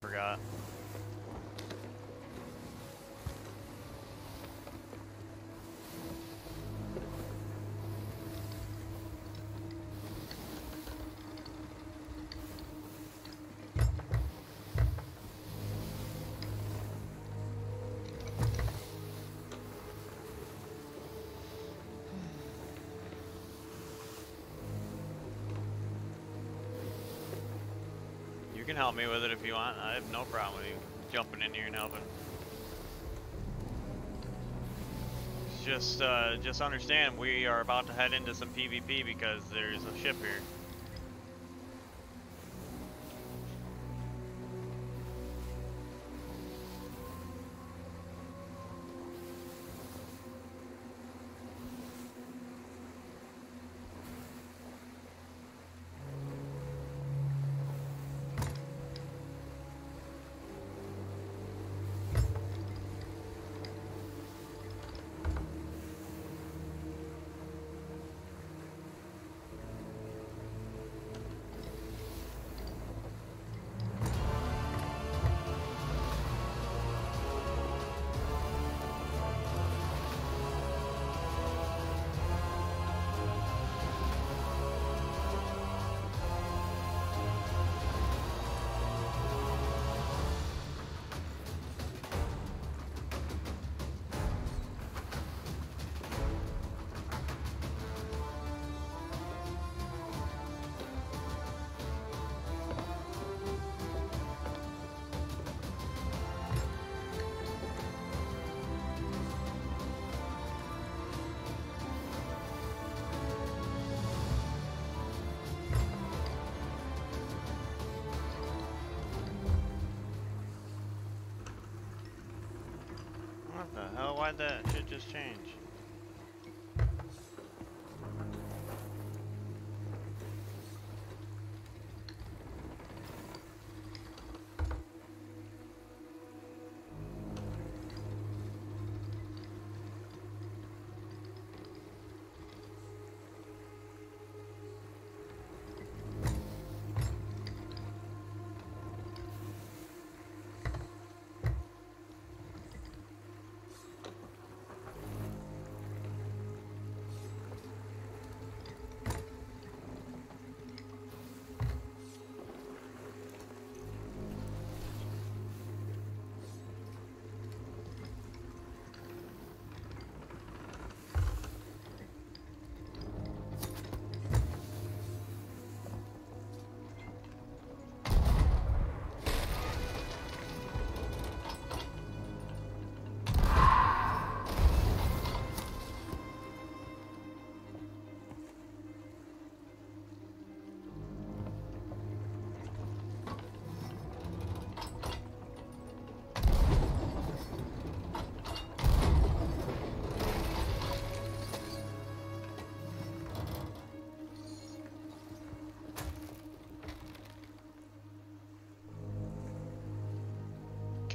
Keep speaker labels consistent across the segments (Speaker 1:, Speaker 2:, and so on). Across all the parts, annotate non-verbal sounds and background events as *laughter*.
Speaker 1: Forgot. Can help me with it if you want. I have no problem with you jumping in here and helping. Just, uh, just understand we are about to head into some PvP because there's a ship here. Why'd that shit just change?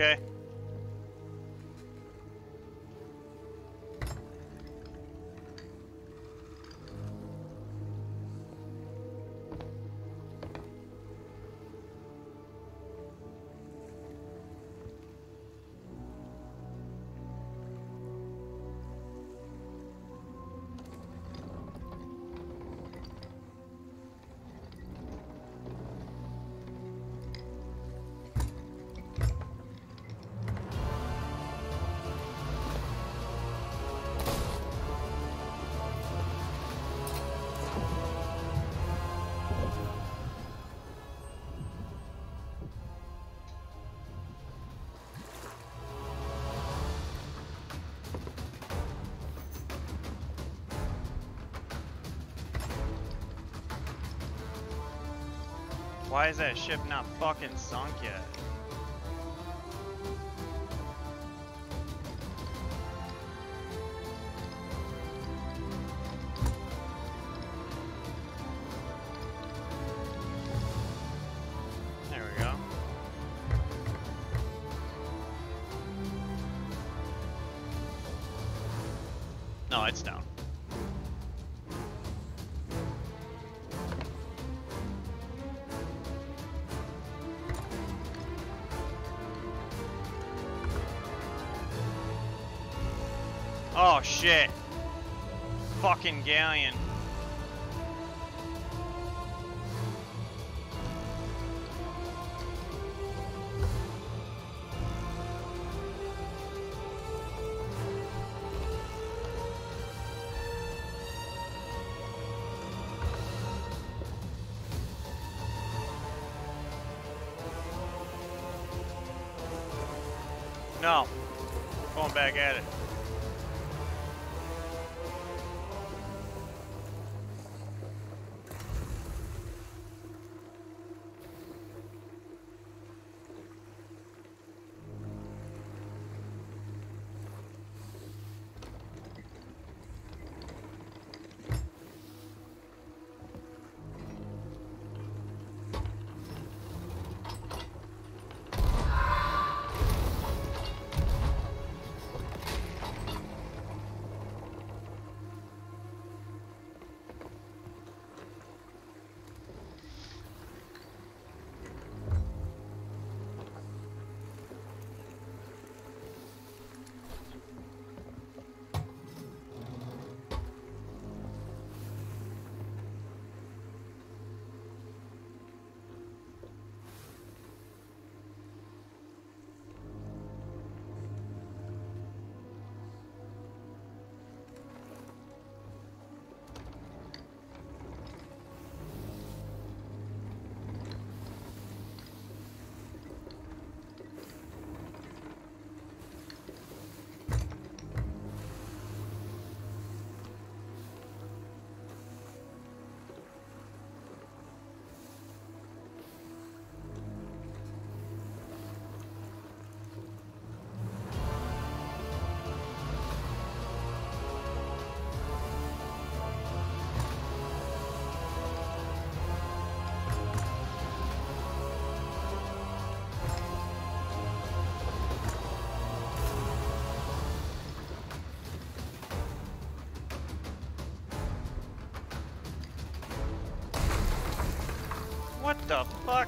Speaker 1: Okay. Why is that ship not fucking sunk yet? There we go. No, it's down. Shit. Fucking galleon. What the fuck?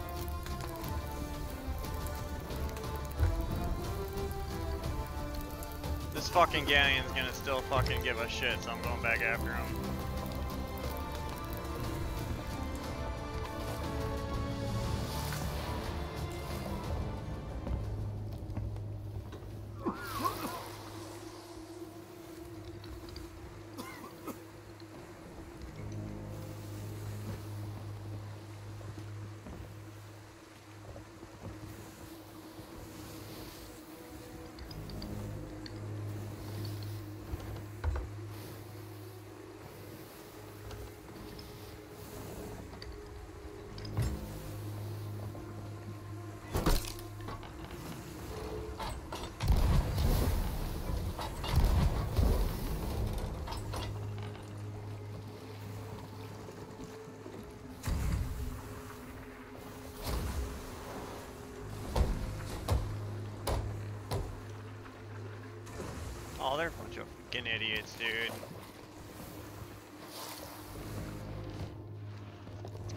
Speaker 1: This fucking galleon's gonna still fucking give us shit, so I'm going back after him.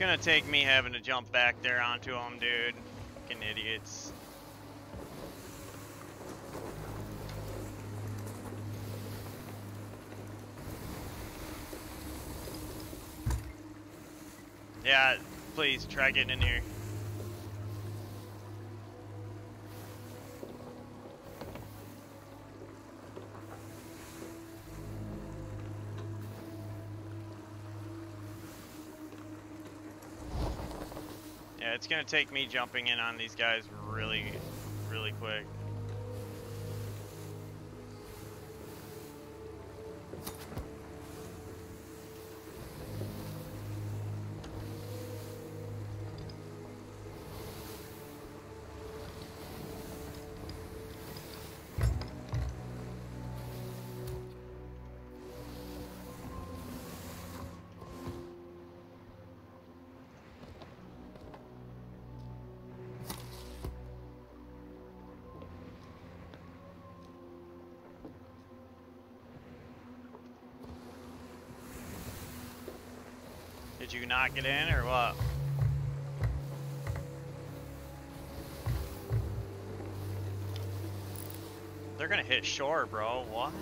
Speaker 1: Gonna take me having to jump back there onto them, dude. Fucking idiots. Yeah, please try getting in here. It's gonna take me jumping in on these guys really, really quick. Did you not get in or what? They're gonna hit shore, bro. What?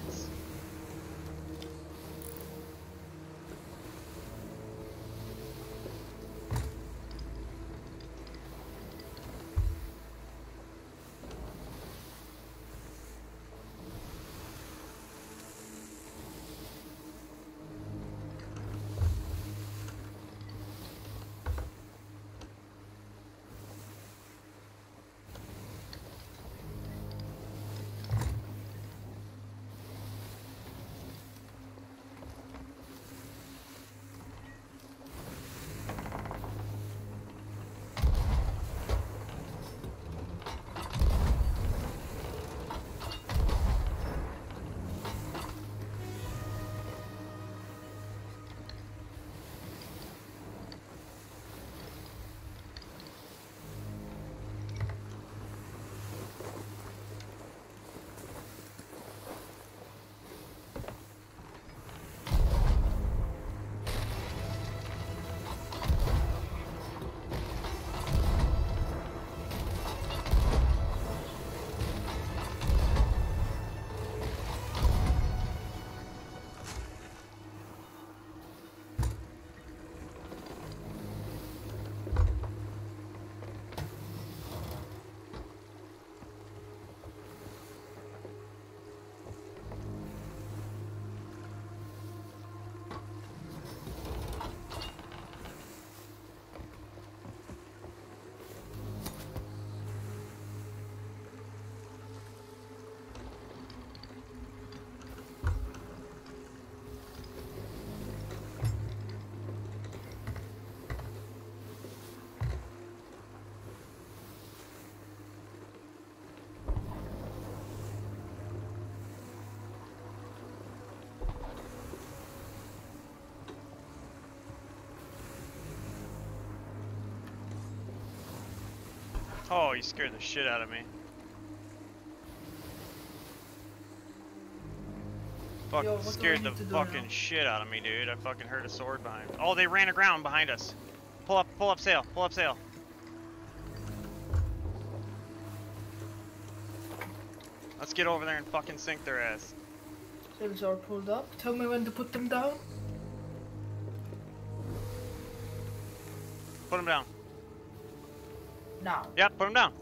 Speaker 1: Oh, you scared the shit out of me. Fuck,
Speaker 2: Yo, what do I
Speaker 1: scared the
Speaker 2: need to do
Speaker 1: fucking shit out of me, dude. I fucking heard a sword behind. Oh, they ran aground behind us. Pull up, pull up sail, pull up sail. Let's get over there and fucking sink their ass.
Speaker 2: Sails are pulled up. Tell me when to put them down.
Speaker 1: Put them down.
Speaker 2: Now.
Speaker 1: Yep, put them down.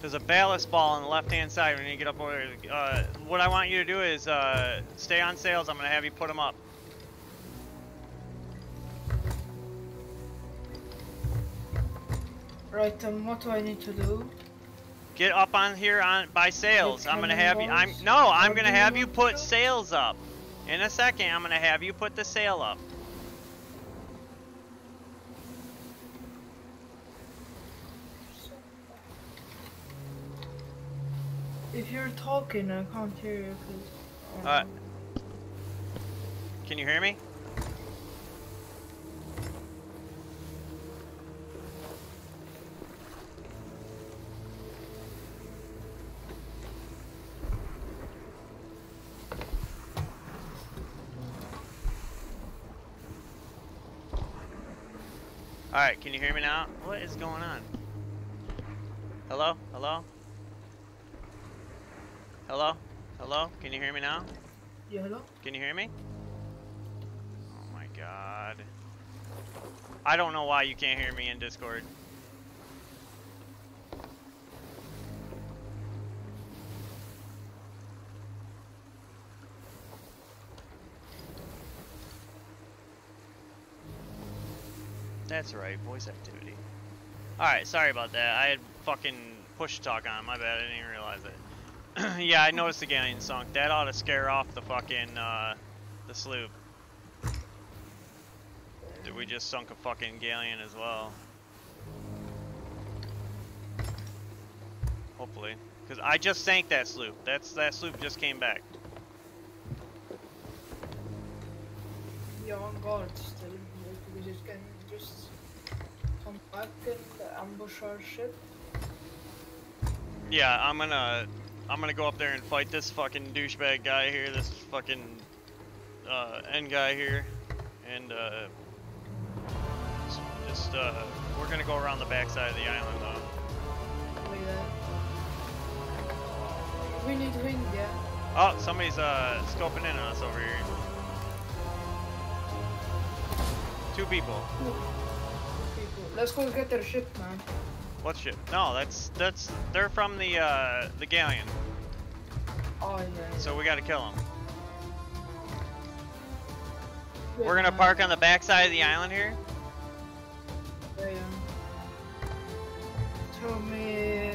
Speaker 1: There's a ballast ball on the left-hand side when you get up over there. Uh, what I want you to do is uh, stay on sails. I'm gonna have you put them up.
Speaker 2: Right, um, what do I need to do?
Speaker 1: Get up on here on by sails. I'm gonna have you. I'm no. I'm gonna have you put
Speaker 2: to?
Speaker 1: sails up. In a second, I'm gonna have you put the sail up.
Speaker 2: If you're talking, I can't hear you. Um,
Speaker 1: Uh, Can you hear me? Alright, can you hear me now? What is going on? Hello? Hello? Hello? Hello? Can you hear me now?
Speaker 2: yeah, hello?
Speaker 1: Can you hear me? Oh my god. I don't know why you can't hear me in Discord. That's right, voice activity. Alright, sorry about that. I had fucking push talk on, my bad, I didn't even realize it. *clears throat* yeah, I noticed the galleon sunk. That ought to scare off the fucking, uh, the sloop. Did we just sunk a fucking galleon as well? Hopefully. Because I just sank that sloop. That's That sloop just came back.
Speaker 2: On guard still. We just can just come back and ambush our ship.
Speaker 1: Yeah, I'm gonna I'm gonna go up there and fight this fucking douchebag guy here, this fucking uh, end guy here, and uh, just uh, we're gonna go around the backside of the island though.
Speaker 2: Uh, we need wind, yeah.
Speaker 1: Oh, somebody's uh, scoping in on us over here. Two people.
Speaker 2: People. Let's go get their ship, man.
Speaker 1: What ship? No, that's that's they're from the uh, the galleon,
Speaker 2: Oh yeah. yeah.
Speaker 1: so we gotta kill them.
Speaker 2: Wait,
Speaker 1: We're gonna park on the backside of the island here.
Speaker 2: Yeah, yeah. Tell me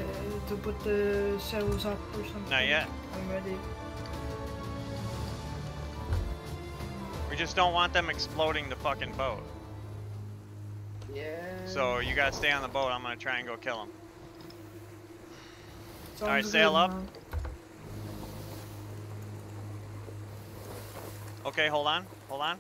Speaker 2: to put the sails up or something.
Speaker 1: Not yet.
Speaker 2: I'm ready.
Speaker 1: We just don't want them exploding the fucking boat.
Speaker 2: Yeah.
Speaker 1: So you gotta stay on the boat. I'm gonna try and go kill him.
Speaker 2: Sounds
Speaker 1: alright, sail up. Okay, hold on, hold on.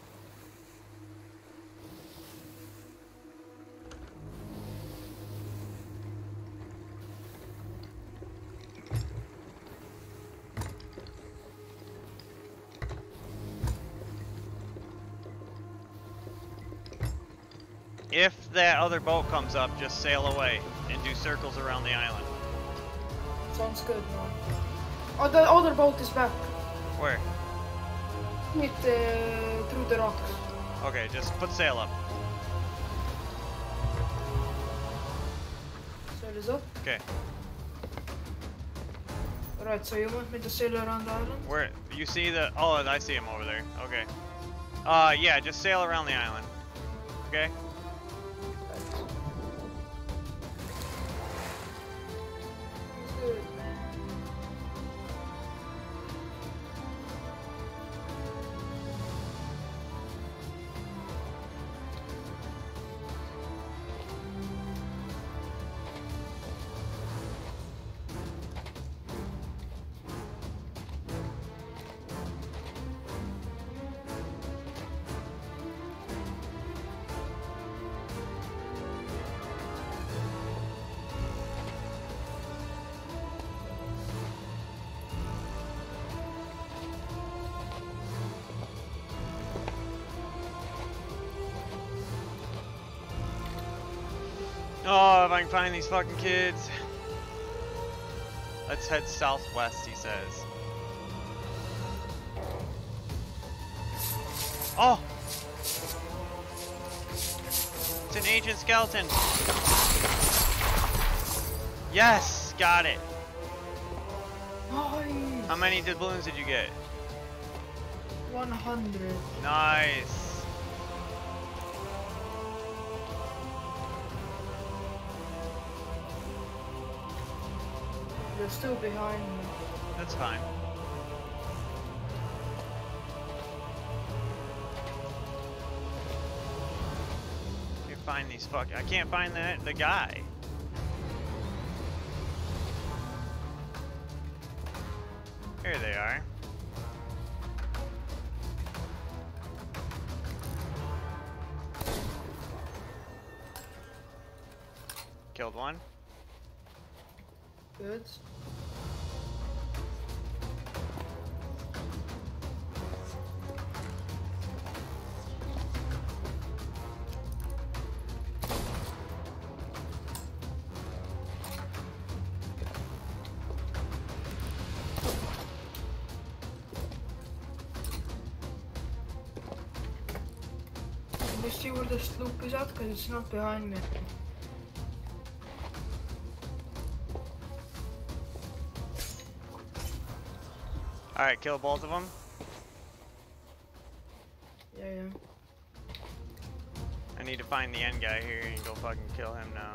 Speaker 1: If that other boat comes up, just sail away and do circles around the island.
Speaker 2: Sounds good, man. Oh, the other boat is back.
Speaker 1: Where?
Speaker 2: It uh, through the rocks.
Speaker 1: Okay, just put sail up.
Speaker 2: Sail is up.
Speaker 1: Okay,
Speaker 2: Alright, so you want me to sail around the island?
Speaker 1: where? You see the? Oh, I see him over there. Okay. Uh, yeah, just sail around the island. Okay. I can find these fucking kids. Let's head southwest, he says. Oh! It's an ancient skeleton. Yes! Got it.
Speaker 2: Nice.
Speaker 1: How many doubloons did you get?
Speaker 2: 100.
Speaker 1: Nice.
Speaker 2: Still behind me.
Speaker 1: That's fine. You find these fuck. I can't find that the guy.
Speaker 2: It's not behind me.
Speaker 1: Alright, kill both of them.
Speaker 2: Yeah, yeah.
Speaker 1: I need to find the end guy here and go fucking kill him now.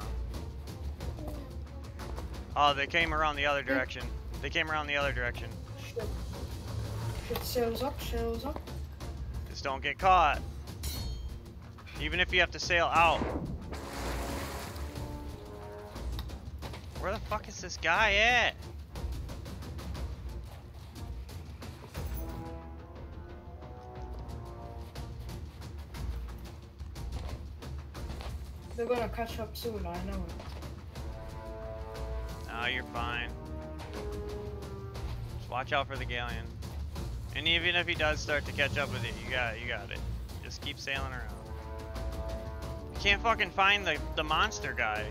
Speaker 1: Oh, they came around the other direction. They came around the other direction.
Speaker 2: Shit. Shit, sails up, sails up.
Speaker 1: Just don't get caught. Even if you have to sail out. Where the fuck is this guy at?
Speaker 2: They're gonna catch up soon, I know it.
Speaker 1: No, you're fine. Just watch out for the galleon. And even if he does start to catch up with you, you got it, you got it. Just keep sailing around. Can't fucking find the, the monster guy.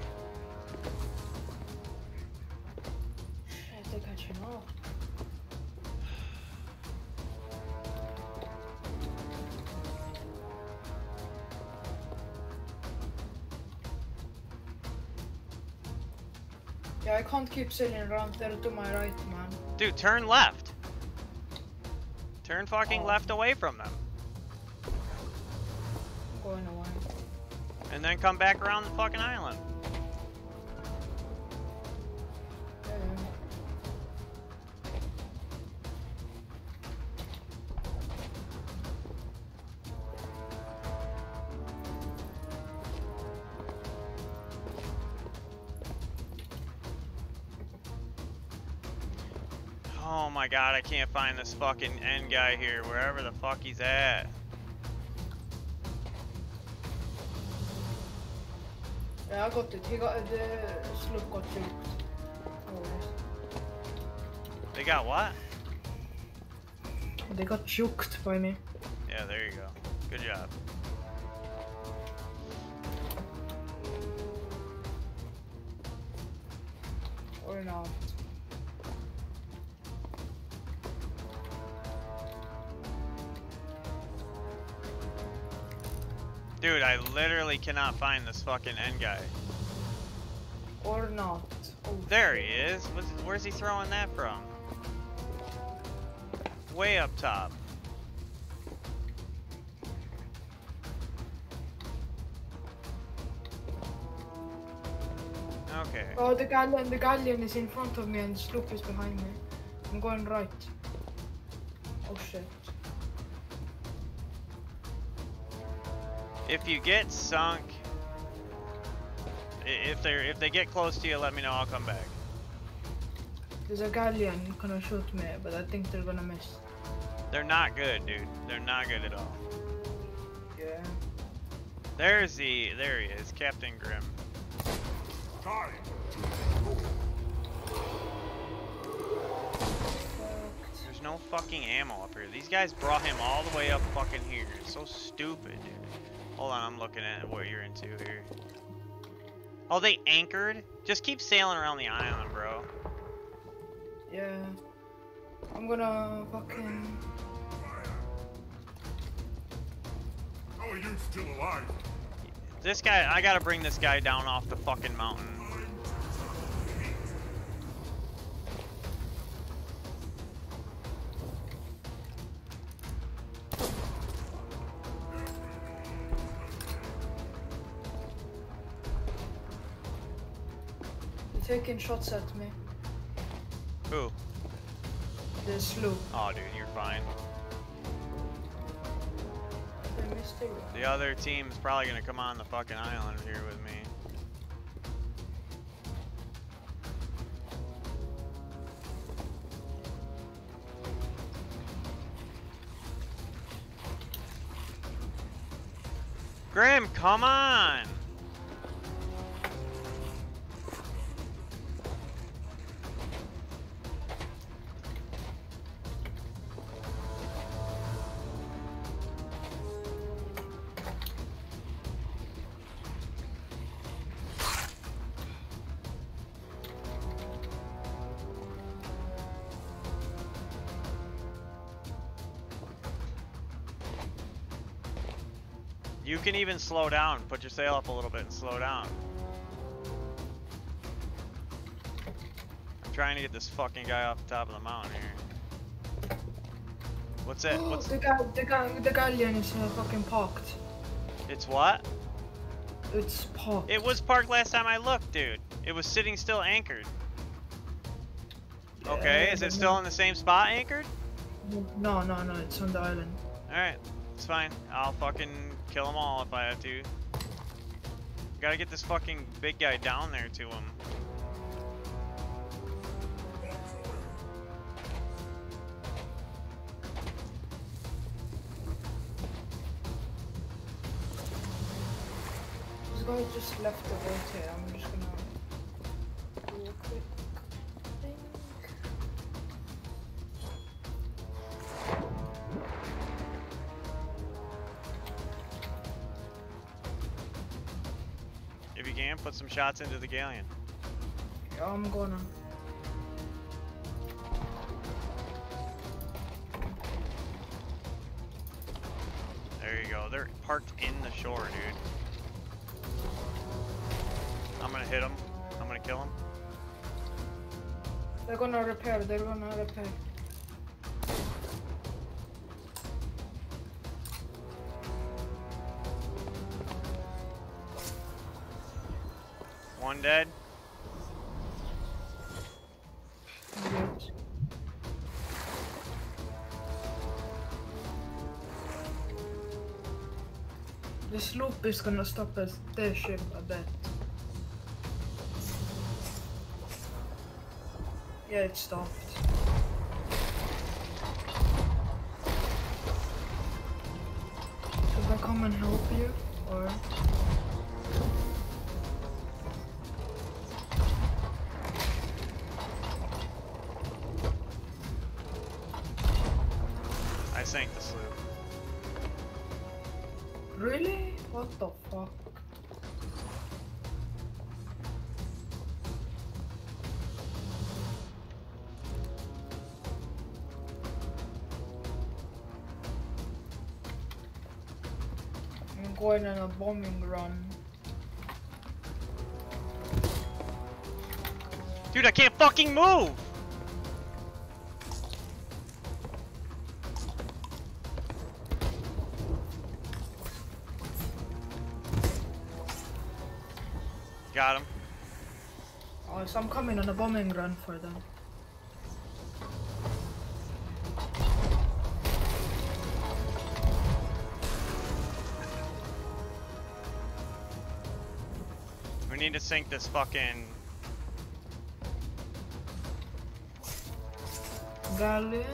Speaker 2: Shit, they're catching up. Yeah, I can't keep sailing around there to my right, man.
Speaker 1: Dude, turn left. Turn fucking
Speaker 2: Oh.
Speaker 1: left away from them. And then come back around the fucking island. Oh my god, I can't find this fucking end guy here, wherever the fuck he's at.
Speaker 2: Yeah, I got it. He got the sloop got juked. Oh,
Speaker 1: They got what?
Speaker 2: They got juked by me.
Speaker 1: Yeah, there you go. Good job.
Speaker 2: Or not.
Speaker 1: Literally cannot find this fucking end guy.
Speaker 2: Or not. Oh,
Speaker 1: There he is. What's, where's he throwing that from? Way up top. Okay.
Speaker 2: Oh, the galleon, the galleon is in front of me and the sloop is behind me. I'm going right. Oh shit.
Speaker 1: If you get sunk, if they are if they get close to you, let me know. I'll come back.
Speaker 2: There's a galleon gonna shoot me, but I think they're gonna miss.
Speaker 1: They're not good, dude. They're not good at all.
Speaker 2: Yeah.
Speaker 1: There's the there he is, Captain Grim.
Speaker 2: Fucked.
Speaker 1: There's no fucking ammo up here. These guys brought him all the way up fucking here. It's so stupid, dude. Hold on, I'm looking at what you're into here. Oh, they anchored? Just keep sailing around the island, bro.
Speaker 2: Yeah. I'm gonna fucking.
Speaker 3: How are you still alive?
Speaker 1: This guy, I gotta bring this guy down off the fucking mountain.
Speaker 2: Taking shots at me.
Speaker 1: Who?
Speaker 2: The sloop.
Speaker 1: Oh, dude, you're fine.
Speaker 2: I missed it.
Speaker 1: The other team's probably gonna come on the fucking island here with me. Grim, come on! Can even slow down. Put your sail up a little bit and slow down. I'm trying to get this fucking guy off the top of the mountain here. What's it? *gasps* What's
Speaker 2: the guy? The guy? The galleon is uh, fucking parked.
Speaker 1: It's what?
Speaker 2: It's parked.
Speaker 1: It was parked last time I looked, dude. It was sitting still anchored. Okay, is it still in the same spot anchored?
Speaker 2: No, no, no. It's on the island.
Speaker 1: Alright, it's fine. I'll fucking kill them all if I have to. Gotta get this fucking big guy down there to him.
Speaker 2: This guy just left the boat here.
Speaker 1: Shots into the galleon.
Speaker 2: Yeah, I'm gonna.
Speaker 1: There you go. They're parked in the shore, dude. I'm gonna hit them. I'm gonna kill them.
Speaker 2: They're gonna repair. They're gonna repair.
Speaker 1: One dead.
Speaker 2: Good. The sloop is gonna stop at their ship, I bet. Yeah, it stopped. Going on bombing run.
Speaker 1: Dude, I can't fucking move! Got him.
Speaker 2: Oh, so I'm coming on a bombing run for them.
Speaker 1: To sink this fucking.
Speaker 2: Galleon?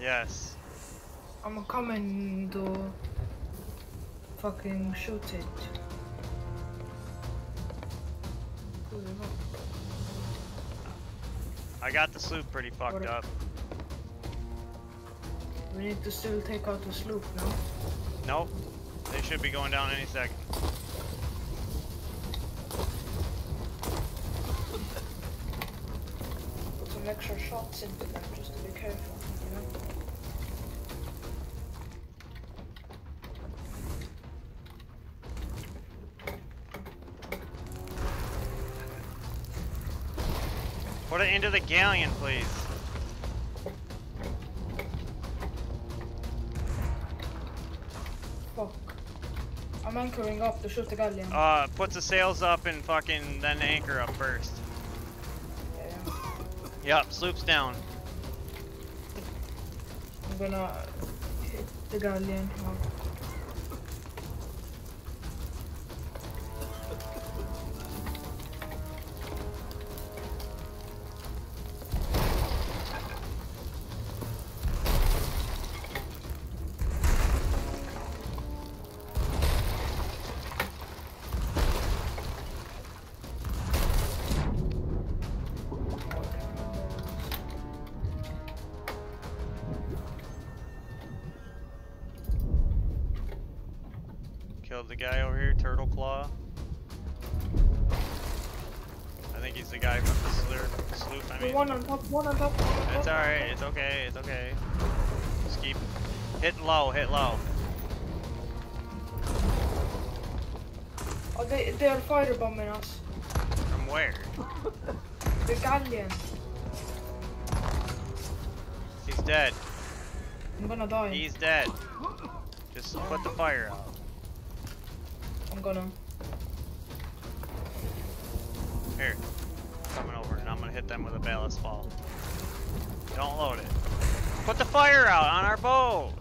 Speaker 1: Yes.
Speaker 2: I'm coming to fucking shoot it.
Speaker 1: I got the sloop pretty fucked
Speaker 2: What-
Speaker 1: up.
Speaker 2: We need to still take out the sloop now.
Speaker 1: Nope. They should be going down any second.
Speaker 2: Put some extra shots into them just to be careful, you know?
Speaker 1: Put it into the galleon, please.
Speaker 2: Anchoring up to shoot the galleon.
Speaker 1: Uh, put the sails up and fucking then anchor up first.
Speaker 2: Yeah.
Speaker 1: Yep, sloop's down.
Speaker 2: I'm gonna hit the galleon. Top, one on top, one on top.
Speaker 1: it's alright, it's okay, it's okay. Just keep hit low, hit low.
Speaker 2: Oh, they, they are firebombing us.
Speaker 1: From where? *laughs*
Speaker 2: The galleon.
Speaker 1: He's dead.
Speaker 2: I'm gonna die.
Speaker 1: He's dead. Just put the fire out.
Speaker 2: I'm gonna.
Speaker 1: Here. Hit them with a ballast ball. Don't load it. Put the fire out on our boat!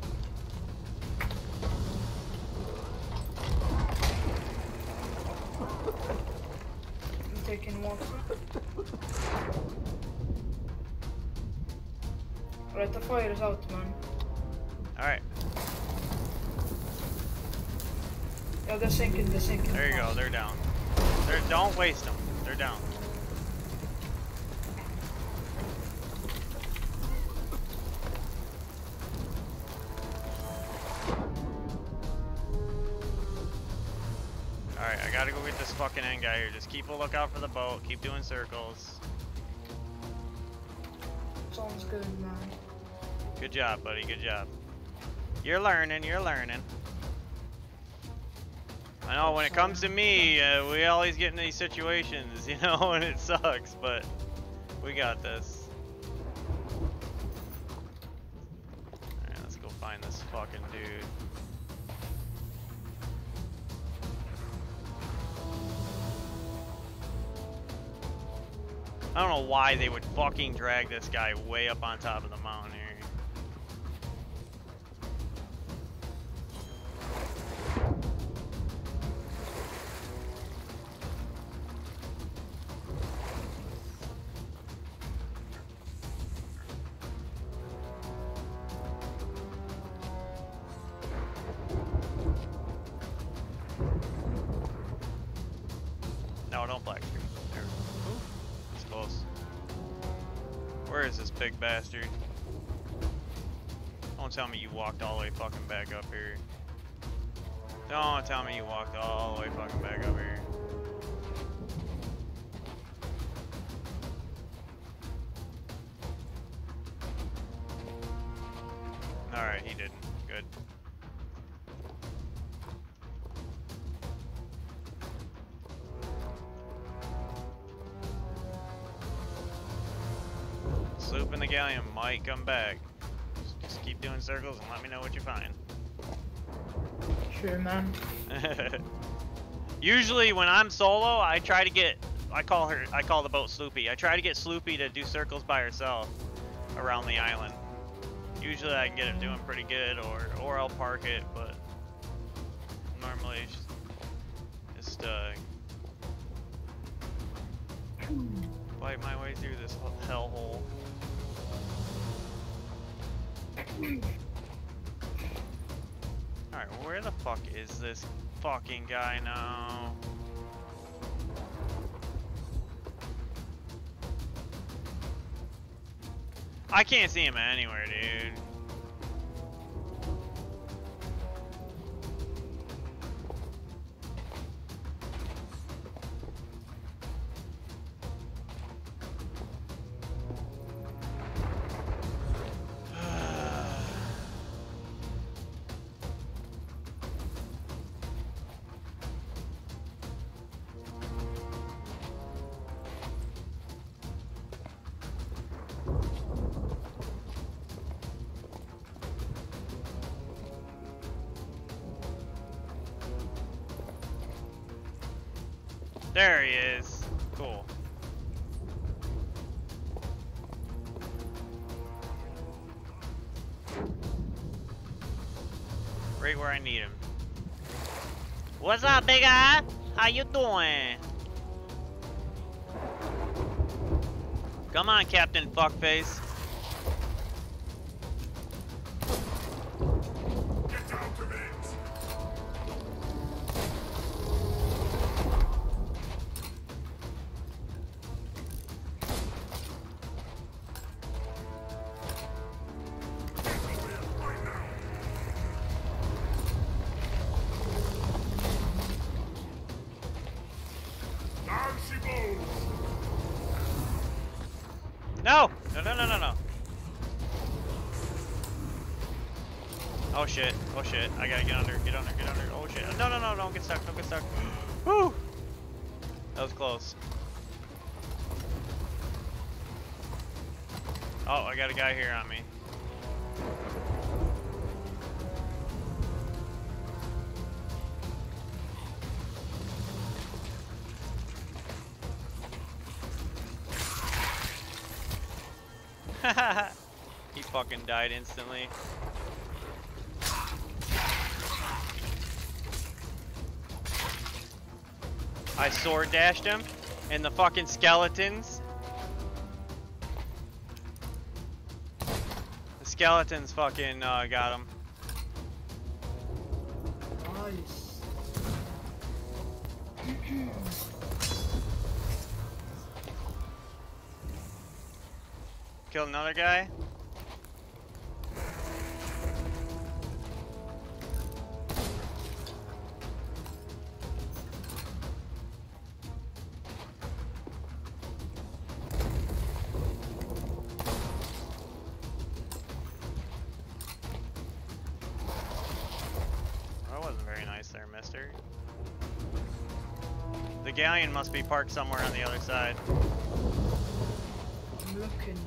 Speaker 2: I'm taking water. Alright, the fire is out, man.
Speaker 1: Alright,
Speaker 2: Yeah, they're sinking, they're sinking.
Speaker 1: there you go, they're down. They're, don't waste them. They're down. Fucking end guy here. Just keep a lookout for the boat. Keep doing circles.
Speaker 2: Sounds good, man.
Speaker 1: Good job, buddy. Good job. You're learning. You're learning. I know when it comes to me, uh, we always get in these situations, *laughs* you know, and it sucks, but we got this. Alright, let's go find this fucking dude. I don't know why they would fucking drag this guy way up on top of the mountain here. Alright, he didn't. Good. Sloop in the galleon might come back. Just- Just keep doing circles and let me know what you find.
Speaker 2: Sure, man. *laughs*
Speaker 1: Usually when I'm solo, I try to get I call her I call the boat Sloopy. I try to get Sloopy to do circles by herself around the island. Usually I can get it doing pretty good or or I'll park it, but normally just, just uh fight my way through this hellhole. Alright, where the fuck is this fucking guy now? I can't see him anywhere, dude. Big eye? How you doing? Come on, Captain Fuckface. No! No, no, no, no, no. Oh shit. Oh shit. I gotta get under, get under, get under. Oh shit. No, no, no, don't get stuck, don't get stuck. Woo! That was close. Oh, I got a guy here on me. Fucking died instantly. I sword dashed him, and the fucking skeletons. The skeletons fucking uh, got him.
Speaker 2: Nice. *clears throat*
Speaker 1: Killed another guy. Must be parked somewhere on the other side.
Speaker 2: I'm looking,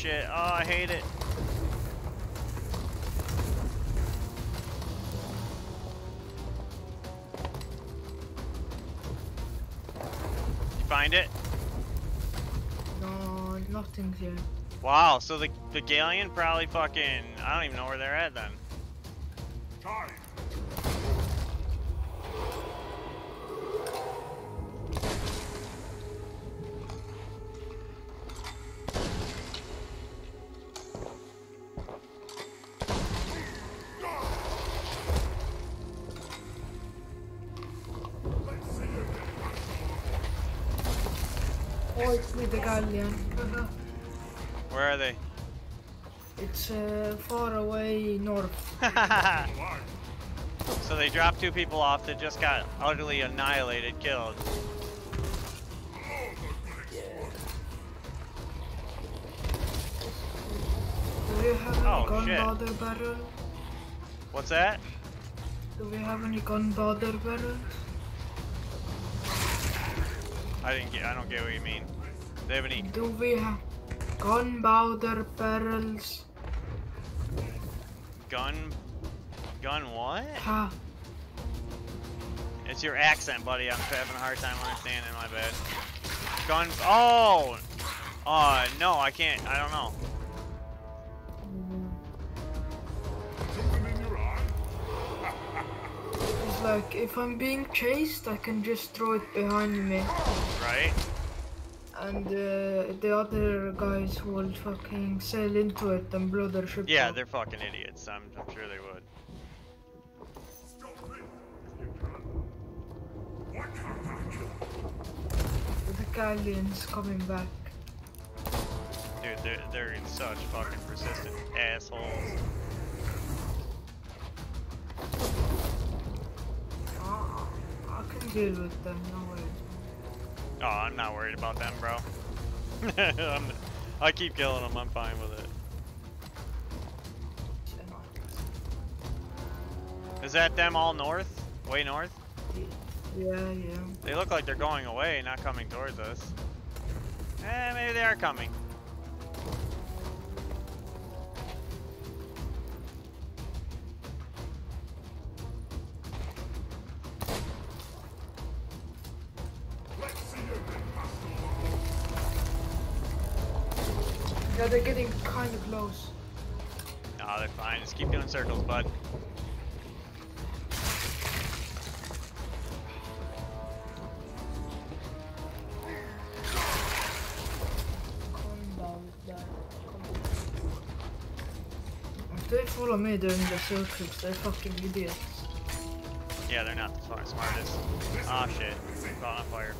Speaker 1: shit. Oh, I hate it. You find it?
Speaker 2: No, nothing's here.
Speaker 1: Wow, so the, the galleon probably fucking, I don't even know where they're at then.
Speaker 2: With the galleon.
Speaker 1: Where are they?
Speaker 2: it's uh, far away north. *laughs*
Speaker 1: so they dropped two people off that just got utterly annihilated, killed.
Speaker 3: Oh,
Speaker 2: Do we have any
Speaker 1: Oh, shit.
Speaker 2: gunpowder barrel?
Speaker 1: What's that?
Speaker 2: Do we have any gunpowder barrels?
Speaker 1: I didn't get, I don't get what you mean. They have any
Speaker 2: Do we have gunpowder barrels?
Speaker 1: gun, gun what?
Speaker 2: Ha!
Speaker 1: It's your accent, buddy. I'm having a hard time understanding. My bad. Gun. Oh. Uh, no, I can't. I don't know.
Speaker 3: Something in your eye?
Speaker 2: It's like if I'm being chased, I can just throw it behind me,
Speaker 1: Right?
Speaker 2: And uh, the other guys will fucking sail into it and blow their ship
Speaker 1: Yeah,
Speaker 2: up.
Speaker 1: they're fucking idiots. I'm, I'm sure they would.
Speaker 3: Stop it! if You can. What can't I kill?
Speaker 2: The galleon's coming back.
Speaker 1: Dude, they're, they're in such fucking persistent assholes.
Speaker 2: Ah, I can deal with them, no worries.
Speaker 1: Oh, I'm not worried about them, bro. *laughs* i keep killing them. I'm fine with it. Is that them all north? Way north?
Speaker 2: Yeah, yeah.
Speaker 1: They look like they're going away, not coming towards us. Eh, maybe they are coming.
Speaker 2: Yeah, they're getting kind of close.
Speaker 1: No, they're fine. Just keep doing circles, bud.
Speaker 2: Calm down with that. Down. If they follow me doing the circles, they're fucking idiots.
Speaker 1: Yeah, they're not the smart- smartest. Oh shit. Caught on fire.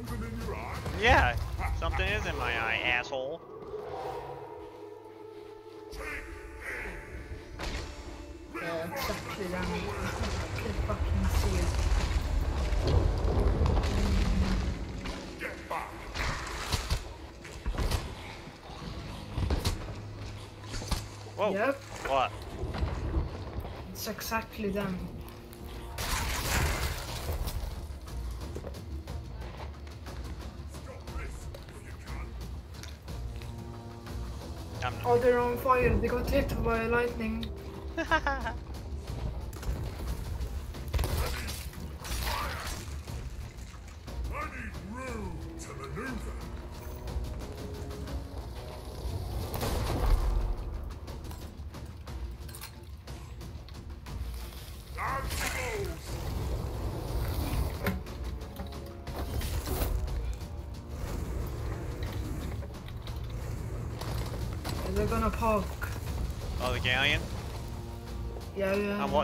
Speaker 3: Something in your eye?
Speaker 1: Yeah, something is in my eye, asshole.
Speaker 2: Yeah, exactly them. I fucking see it.
Speaker 3: Get back!
Speaker 1: Whoa.
Speaker 2: Yep,
Speaker 1: What?
Speaker 2: it's exactly them. On fire. They got hit by lightning. *laughs*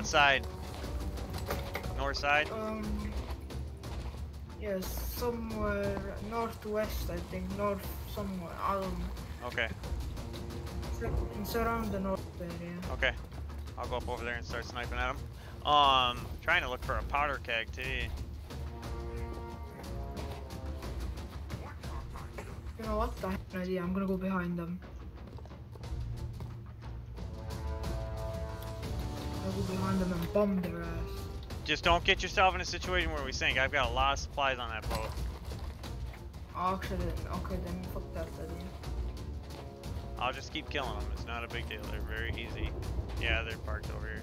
Speaker 1: what side? North side?
Speaker 2: Um. Yes, somewhere northwest, I think. North somewhere. I don't know.
Speaker 1: Okay,
Speaker 2: It's around the north area.
Speaker 1: okay. I'll go up over there and start sniping at them. Um, trying to look for a powder keg too.
Speaker 2: You know what? I have an idea. I'm gonna go behind them. I'll go behind them and bomb their ass.
Speaker 1: Just don't get yourself in a situation where we sink. I've got a lot of supplies on that boat.
Speaker 2: Actually, okay, then fuck that idea.
Speaker 1: I'll just keep killing them. It's not a big deal. They're very easy. Yeah, they're parked over here.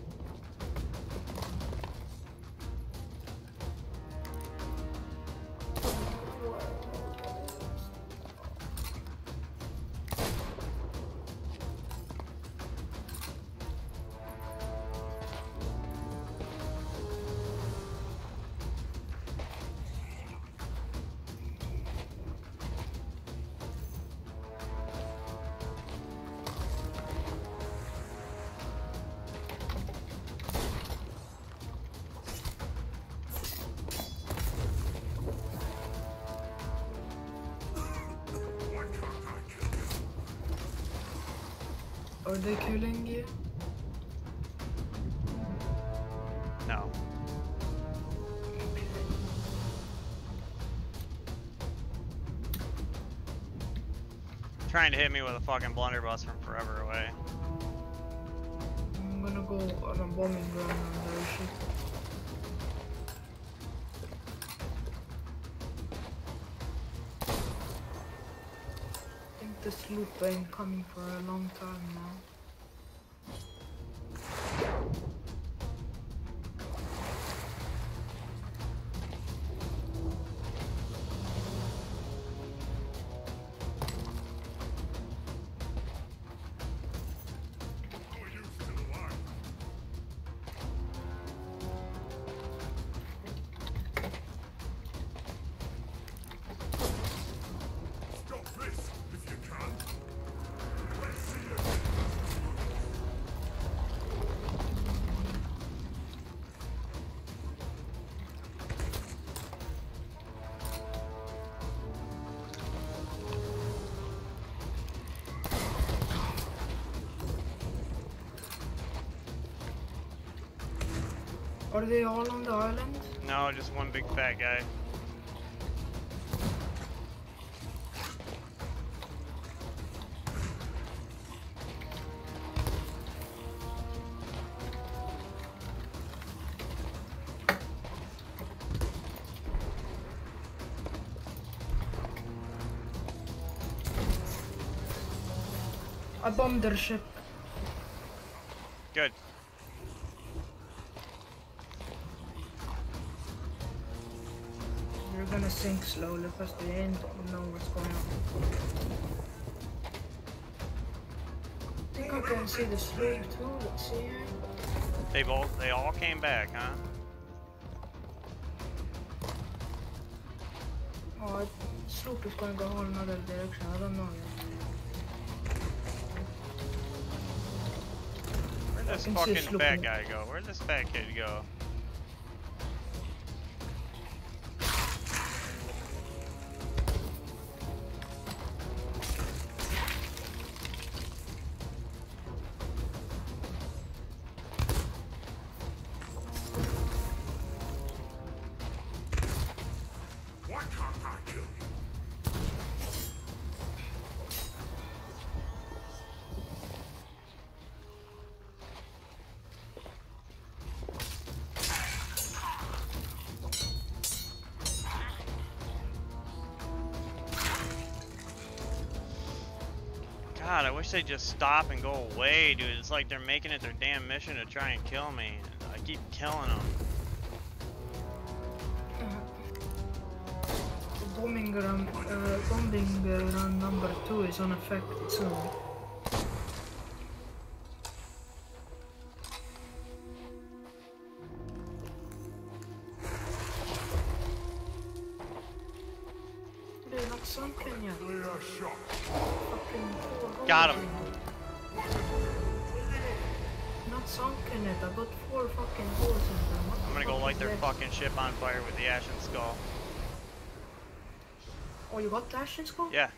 Speaker 2: They killing you?
Speaker 1: No. Trying to hit me with a fucking blunderbuss from forever away.
Speaker 2: I'm gonna go on a bombing run on their ship. I think this loop ain't coming for a long time now.
Speaker 3: Are
Speaker 2: they all on the island?
Speaker 1: No, just one big fat guy.
Speaker 2: I bombed their ship.
Speaker 1: Good.
Speaker 2: They're gonna sink slowly because they ain't know what's going on. I think I can see the sloop too. Let's see.
Speaker 1: They both, they all came back, huh?
Speaker 2: Oh, I, sloop is gonna go whole another direction. I don't know yet.
Speaker 1: Where'd this
Speaker 2: can see a
Speaker 1: fucking fat guy go? Where'd this fat kid go? They'd just stop and go away, dude. It's like they're making it their damn mission to try and kill me. I keep killing them.
Speaker 2: The bombing run, uh, bombing uh, run number two is on effect soon.
Speaker 1: Got
Speaker 2: the
Speaker 1: Ashen Skull? Yeah.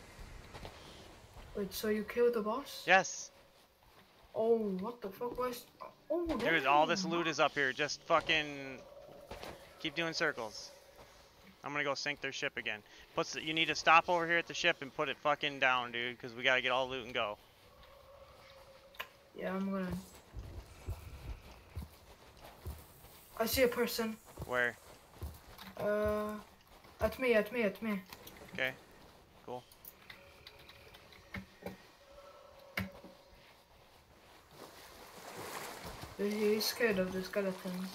Speaker 2: Wait, so you killed the boss?
Speaker 1: Yes.
Speaker 2: Oh, what the fuck was? Oh,
Speaker 1: Dude, all this loot is up here. Just fucking keep doing circles. I'm gonna go sink their ship again. Puts the, you need to stop over here at the ship and put it fucking down, dude, because we gotta get all loot and go.
Speaker 2: Yeah, I'm gonna. I see a person.
Speaker 1: Where?
Speaker 2: Uh, at me, at me, at me.
Speaker 1: Okay.
Speaker 2: He's scared of the skeletons.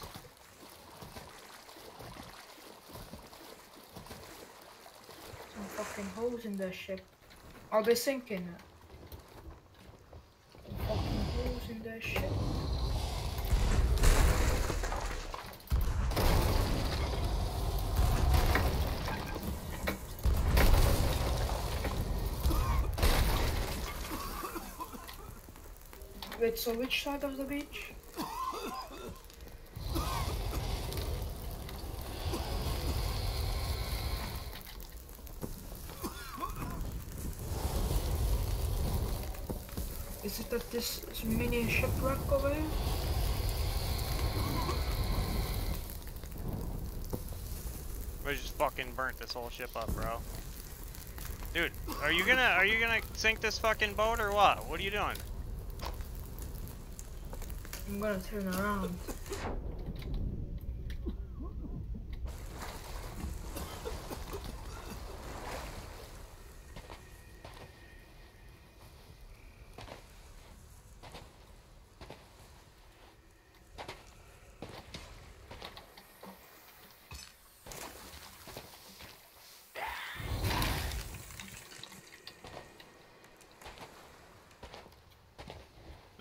Speaker 2: Some fucking holes in their ship. Are they sinking it? Some fucking holes in their ship. Wait, so which side of the beach? This mini shipwreck over here?
Speaker 1: We just fucking burnt this whole ship up, bro. Dude, are you gonna are you gonna sink this fucking boat or what? What are you doing?
Speaker 2: I'm gonna turn around.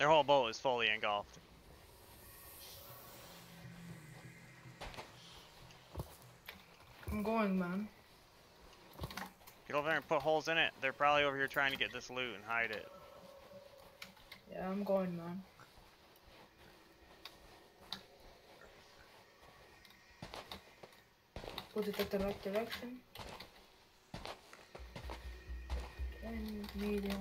Speaker 1: Their whole boat is fully engulfed.
Speaker 2: I'm going, man.
Speaker 1: Get over there and holes in it. They're probably over here trying to get this loot and hide it.
Speaker 2: Yeah, I'm going, man. Put it at the right direction. And medium.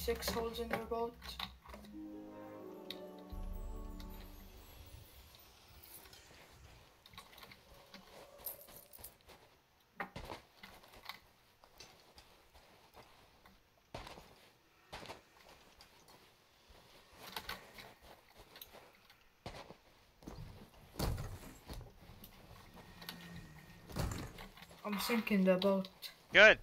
Speaker 2: six holes in your boat. I'm sinking the boat.
Speaker 1: Good.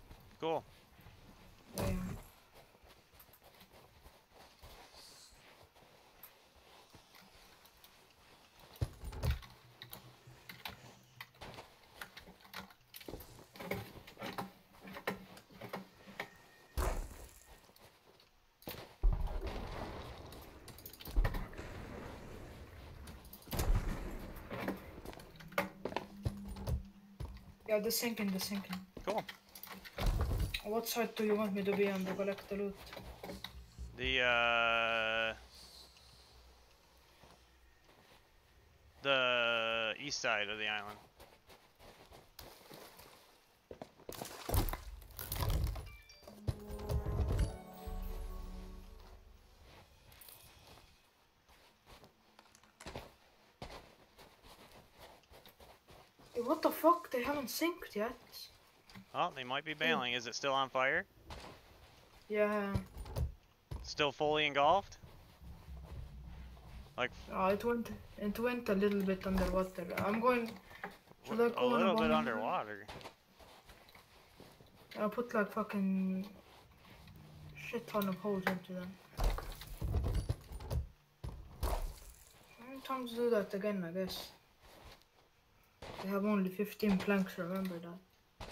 Speaker 2: Yeah, the sinking, the sinking.
Speaker 1: Cool.
Speaker 2: What side do you want me to be on to collect the loot?
Speaker 1: The uh the east side of the island.
Speaker 2: Fuck? They haven't synced yet.
Speaker 1: Oh, they might be bailing. Is it still on fire?
Speaker 2: Yeah.
Speaker 1: Still fully engulfed? Like
Speaker 2: Oh, it went it went a little bit underwater. I'm going. Should I
Speaker 1: a
Speaker 2: go on
Speaker 1: little bit underwater.
Speaker 2: I put like fucking shit ton of holes into them. Mm, Time to do that again, I guess. They have only 15 planks, remember that.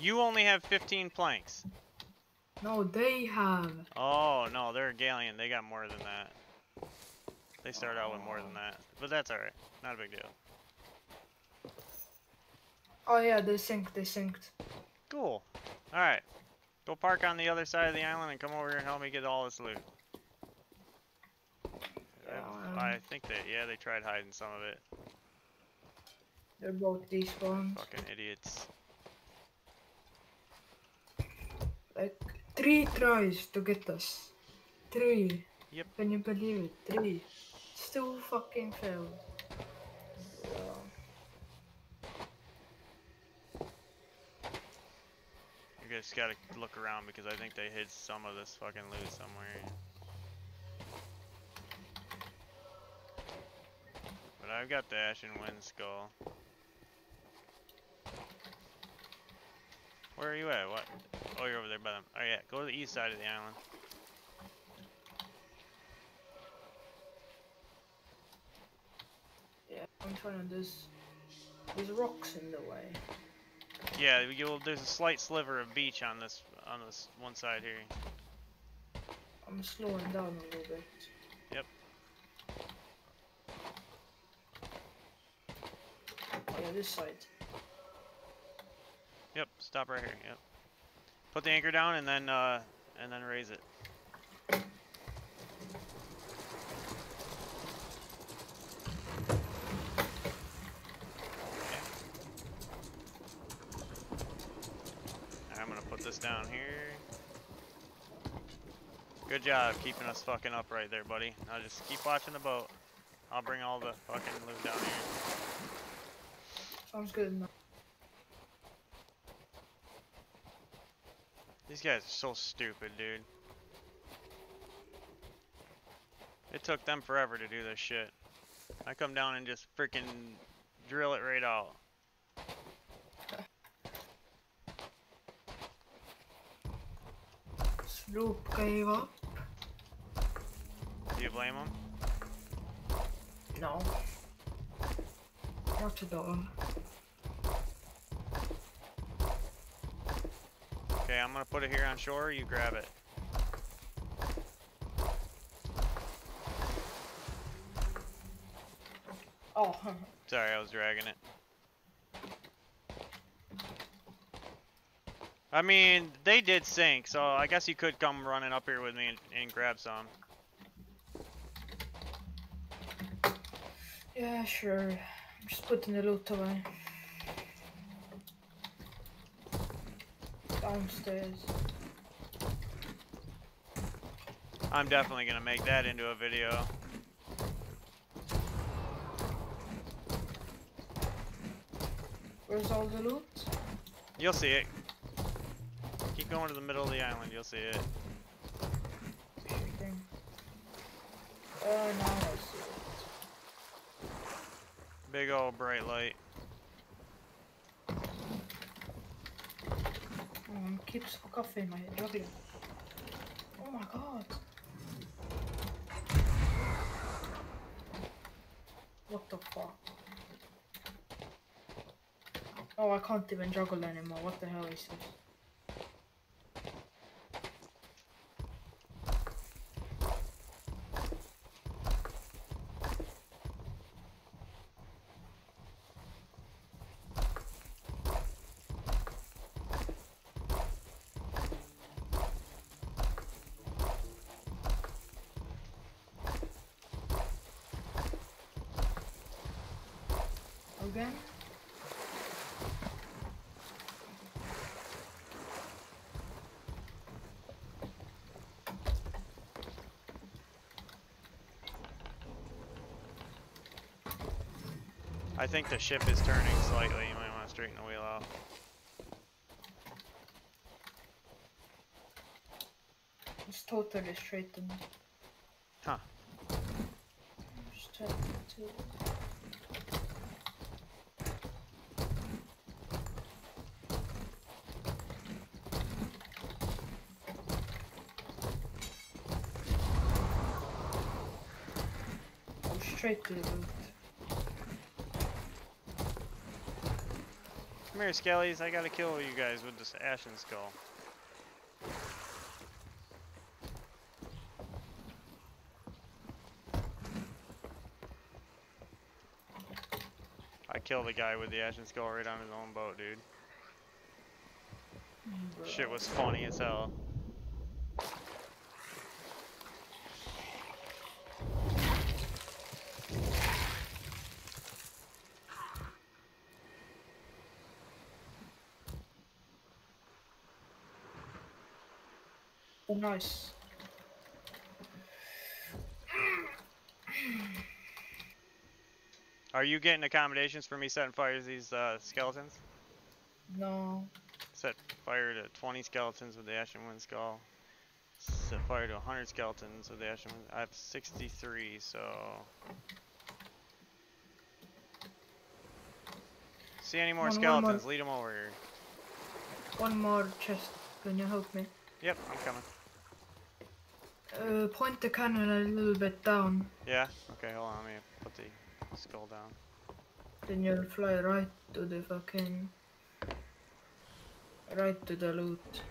Speaker 1: You only have 15 planks.
Speaker 2: No, they have.
Speaker 1: Oh, no, they're a galleon. They got more than that. They start out with more than that. But that's alright. Not a big deal.
Speaker 2: Oh yeah, they sink, they synced.
Speaker 1: Cool. Alright. Go park on the other side of the island and come over here and help me get all this loot.
Speaker 2: Yeah,
Speaker 1: I
Speaker 2: um,
Speaker 1: think that, yeah, they tried hiding some of it.
Speaker 2: They're both despawned.
Speaker 1: Fucking idiots.
Speaker 2: Like, three tries to get us. Three.
Speaker 1: Yep.
Speaker 2: Can you believe it? Three. Still fucking failed. Yeah.
Speaker 1: You guys gotta look around because I think they hid some of this fucking loot somewhere. But I've got the Ashen Wind Skull. Where are you at? What? Oh, you're over there by them. Oh yeah, go to the east side of the island.
Speaker 2: Yeah, I'm trying to. There's, there's rocks in the way.
Speaker 1: Yeah, you'll. There's a slight sliver of beach on this on this one side here.
Speaker 2: I'm slowing down a little bit.
Speaker 1: Yep.
Speaker 2: Oh yeah, this side.
Speaker 1: Stop right here. Yep. Put the anchor down and then uh and then raise it. I'm gonna put this down here. Good job keeping us fucking upright there, buddy. Now just keep watching the boat. I'll bring all the fucking loot down here.
Speaker 2: Sounds good
Speaker 1: These guys are so stupid, dude. It took them forever to do this shit. I come down and just freaking drill it right out.
Speaker 2: Sloop gave up.
Speaker 1: Do you blame him?
Speaker 2: No. Not at all.
Speaker 1: Okay, I'm gonna put it here on shore. You grab it.
Speaker 2: Oh, *laughs*
Speaker 1: Sorry, I was dragging it. I mean, they did sink, so I guess you could come running up here with me and, and grab some.
Speaker 2: yeah, sure. I'm just putting the loot away. Downstairs.
Speaker 1: I'm definitely gonna make that into a video.
Speaker 2: Where's all the loot?
Speaker 1: You'll see it. Keep going to the middle of the island, you'll see it.
Speaker 2: Uh, now I see it.
Speaker 1: Big old bright light.
Speaker 2: Keeps coffee in my. Oh my god. What the fuck? Oh, I can't even juggle anymore. What the hell is this? Again?
Speaker 1: I think the ship is turning slightly. You might want to straighten the wheel out.
Speaker 2: It's totally straightened.
Speaker 1: Huh.
Speaker 2: To. Go oh, straight to the root.
Speaker 1: Come here, Skellies. I gotta kill you guys with this Ashen Skull. I killed the guy with the Ashen Skull right on his own boat, dude. Shit was funny as hell.
Speaker 2: Oh, nice.
Speaker 1: Are you getting accommodations for me setting fire to these uh, skeletons?
Speaker 2: No.
Speaker 1: Set fire to 20 skeletons with the Ashen Wind Skull. Set fire to 100 skeletons with the Ashen Wind. I have 63, so. See any more
Speaker 2: One- one
Speaker 1: skeletons?
Speaker 2: more.
Speaker 1: Lead them over here.
Speaker 2: One more chest. Can you help me?
Speaker 1: Yep, I'm coming.
Speaker 2: Uh, point the cannon a little bit down.
Speaker 1: Yeah? Okay, hold on. Let me put the skull down.
Speaker 2: Then you'll fly right to the fucking. Right to the loot.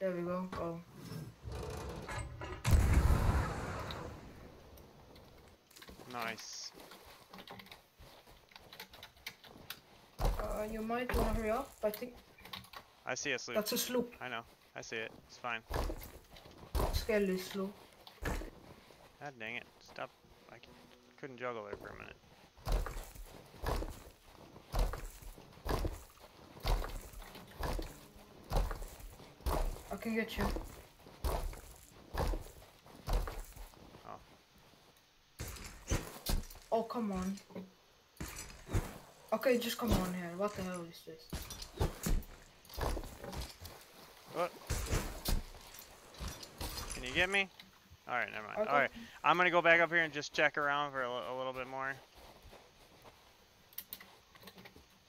Speaker 2: There we go. Oh.
Speaker 1: Nice.
Speaker 2: Uh, you might wanna hurry up. I think
Speaker 1: I see a sloop.
Speaker 2: that's a sloop.
Speaker 1: I know. I see it. It's fine.
Speaker 2: Skelly sloop.
Speaker 1: God ah, dang it. Stop. I couldn't juggle there for a minute.
Speaker 2: I can get you.
Speaker 1: Oh.
Speaker 2: Oh, come on. Okay, just come on here. What the hell is this?
Speaker 1: What? Can you get me? Alright, never mind.
Speaker 2: Okay.
Speaker 1: Alright, I'm gonna go back up here and just check around for a, a little bit more.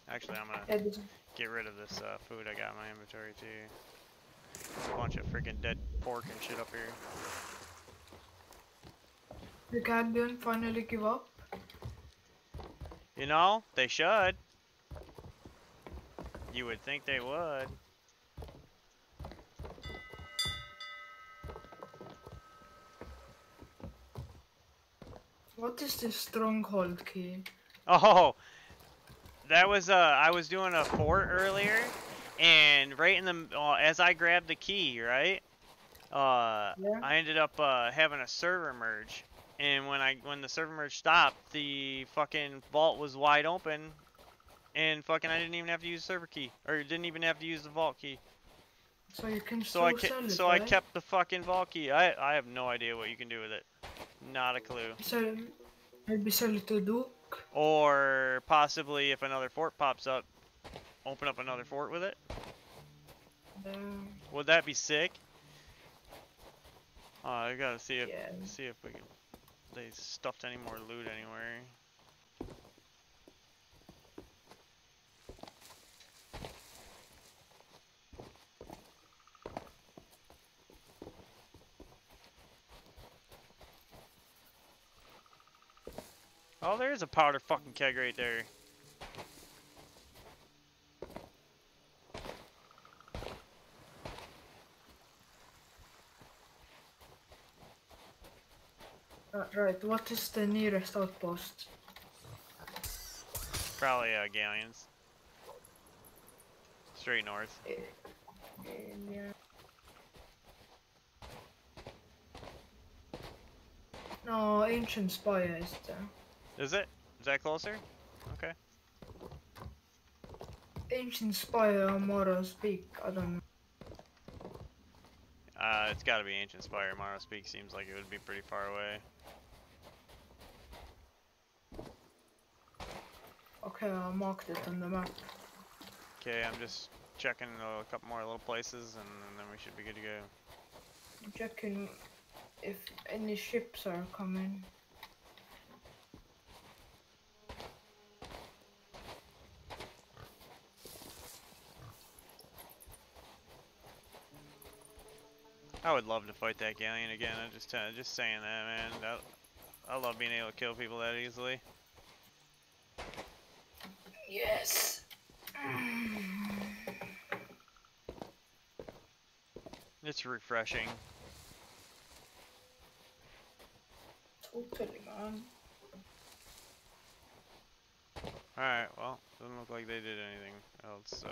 Speaker 1: Actually, I'm gonna get rid of this uh, food I got in my inventory too. There's a bunch of freaking dead pork and shit up here.
Speaker 2: the Guardian finally give up.
Speaker 1: You know, they should. You would think they would.
Speaker 2: What is this stronghold key?
Speaker 1: Oh, that was uh, I was doing a fort earlier, and right in the uh, as I grabbed the key, right, uh,
Speaker 2: Yeah.
Speaker 1: I ended up uh, having a server merge, and when I when the server merge stopped, the fucking vault was wide open, and fucking I didn't even have to use server key, or didn't even have to use the vault key.
Speaker 2: So you can
Speaker 1: So I kept
Speaker 2: it,
Speaker 1: so I kept the fucking vault key. I I have no idea what you can do with it, not a clue.
Speaker 2: Sell, maybe sell it to Duke.
Speaker 1: Or possibly if another fort pops up, open up another fort with it.
Speaker 2: Um,
Speaker 1: Would that be sick? Uh, I gotta see if
Speaker 2: Yeah.
Speaker 1: see if we can. They stuffed any more loot anywhere. Oh, there is a powder fucking keg right there.
Speaker 2: Right, what is the nearest outpost?
Speaker 1: Probably uh, galleons. Straight north.
Speaker 2: Eh, eh, yeah. No, ancient spire is there.
Speaker 1: Is it? Is that closer? Okay.
Speaker 2: Ancient spire Morrow's Peak, I don't know.
Speaker 1: Uh, it's got to be Ancient Spire. Morrow's Peak seems like it would be pretty far away.
Speaker 2: Okay, I marked it on the map.
Speaker 1: Okay, I'm just checking a couple more little places, and, and then we should be good to go.
Speaker 2: Checking if any ships are coming.
Speaker 1: I would love to fight that galleon again. I'm just uh, just saying that, man. That, I love being able to kill people that easily.
Speaker 2: Yes!
Speaker 1: It's refreshing.
Speaker 2: Totally, man.
Speaker 1: Alright, well, doesn't look like they did anything else, so.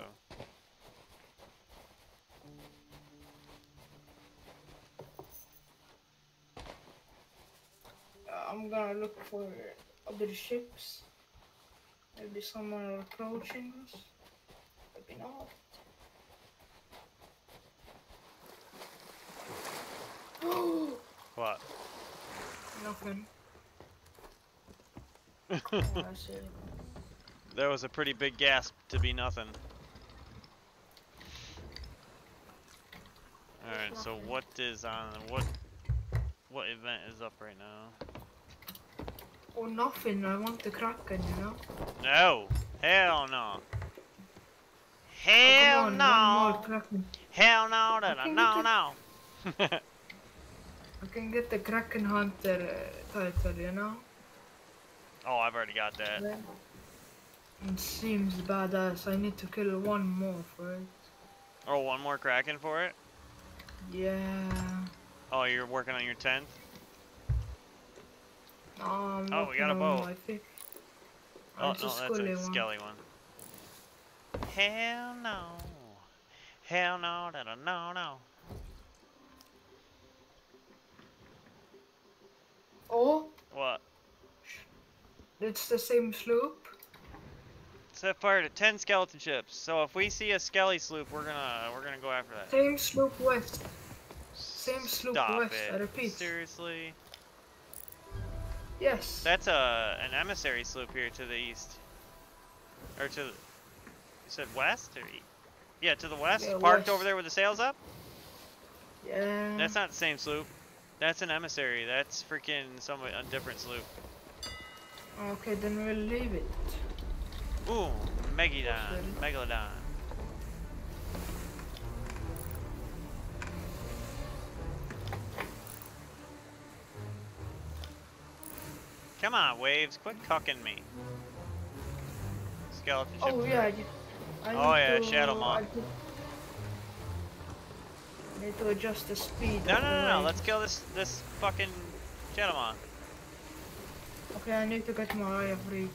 Speaker 2: Uh, I'm gonna look for other ships. Maybe someone approaching us. Maybe not. *gasps*
Speaker 1: What?
Speaker 2: Nothing. *laughs* Oh.
Speaker 1: There was a pretty big gasp to be nothing. Alright, so what is on what what event is up right now?
Speaker 2: Oh, nothing. I want the Kraken, you know?
Speaker 1: No! Hell no!
Speaker 2: Oh,
Speaker 1: Hell
Speaker 2: on,
Speaker 1: no! Hell no! da- da- No
Speaker 2: get
Speaker 1: no! *laughs*
Speaker 2: I can get the Kraken Hunter uh, title, you know?
Speaker 1: oh, I've already got that.
Speaker 2: Yeah. It seems badass. I need to kill one more for it.
Speaker 1: Oh, one more Kraken for it?
Speaker 2: Yeah.
Speaker 1: Oh, you're working on your 10th?
Speaker 2: I'm
Speaker 1: Oh, we got a
Speaker 2: on
Speaker 1: bow.
Speaker 2: my fifth.
Speaker 1: Oh, no, that's a
Speaker 2: one.
Speaker 1: skelly one. Hell no. Hell no, da- da- no, no.
Speaker 2: Oh,
Speaker 1: What?
Speaker 2: it's the same sloop.
Speaker 1: Set fire to 10 skeleton ships. So if we see a skelly sloop, we're gonna we're gonna go after that.
Speaker 2: Same sloop west. Same sloop
Speaker 1: Stop
Speaker 2: west,
Speaker 1: it.
Speaker 2: I repeat.
Speaker 1: Seriously?
Speaker 2: Yes.
Speaker 1: That's a an emissary sloop here to the east. Or to the, you said west or e- Yeah, to the west,
Speaker 2: Yeah,
Speaker 1: parked
Speaker 2: west.
Speaker 1: over there with the sails up.
Speaker 2: yeah.
Speaker 1: That's not the same sloop. That's an emissary. That's freaking some a different sloop.
Speaker 2: Okay, then we'll leave it.
Speaker 1: Ooh, Megalodon, Megalodon. Come on, waves, quit cucking me. Skeleton oh, ship.
Speaker 2: Oh yeah. you- I
Speaker 1: Oh, yeah,
Speaker 2: to,
Speaker 1: Shadow Maw.
Speaker 2: I need- I to adjust the speed.
Speaker 1: No, no, no, no. Let's kill this this fucking gentleman.
Speaker 2: Okay, I need to get my eye of reach.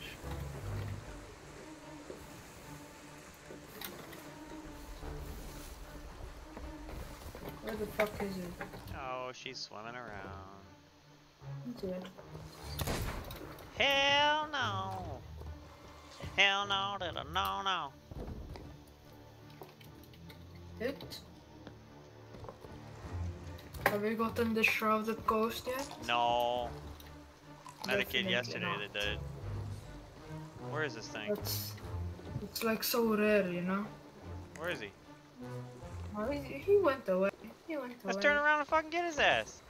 Speaker 2: Where the fuck is it?
Speaker 1: Oh, she's swimming around.
Speaker 2: It?
Speaker 1: Hell no. Hell no, da- no, no.
Speaker 2: It? Have you gotten the shrouded ghost yet?
Speaker 1: No. Met a kid yesterday
Speaker 2: not.
Speaker 1: that did. Where is this thing?
Speaker 2: It's it's like so rare, you know.
Speaker 1: Where is he?
Speaker 2: Oh, he, he went away. He went away.
Speaker 1: Let's turn around and fucking get his ass.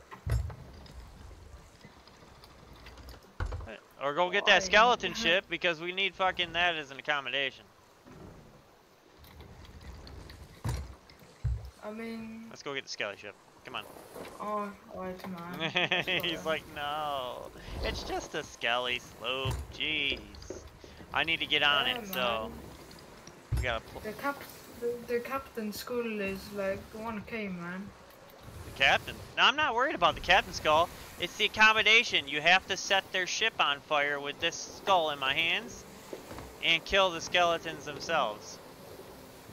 Speaker 1: Or go get
Speaker 2: Why?
Speaker 1: that skeleton *laughs* ship because we need fucking that as an accommodation.
Speaker 2: I mean,
Speaker 1: Let's go get the skelly ship. Come on.
Speaker 2: Oh, oh wait, man. *laughs* *laughs*
Speaker 1: He's like, no, it's just a skelly sloop. Jeez. I need to get on
Speaker 2: Yeah,
Speaker 1: it, so we gotta
Speaker 2: The cap, the, the captain skull is like 1k, man.
Speaker 1: Captain. Now I'm not worried about the captain skull. It's the accommodation. You have to set their ship on fire with this skull in my hands, and kill the skeletons themselves.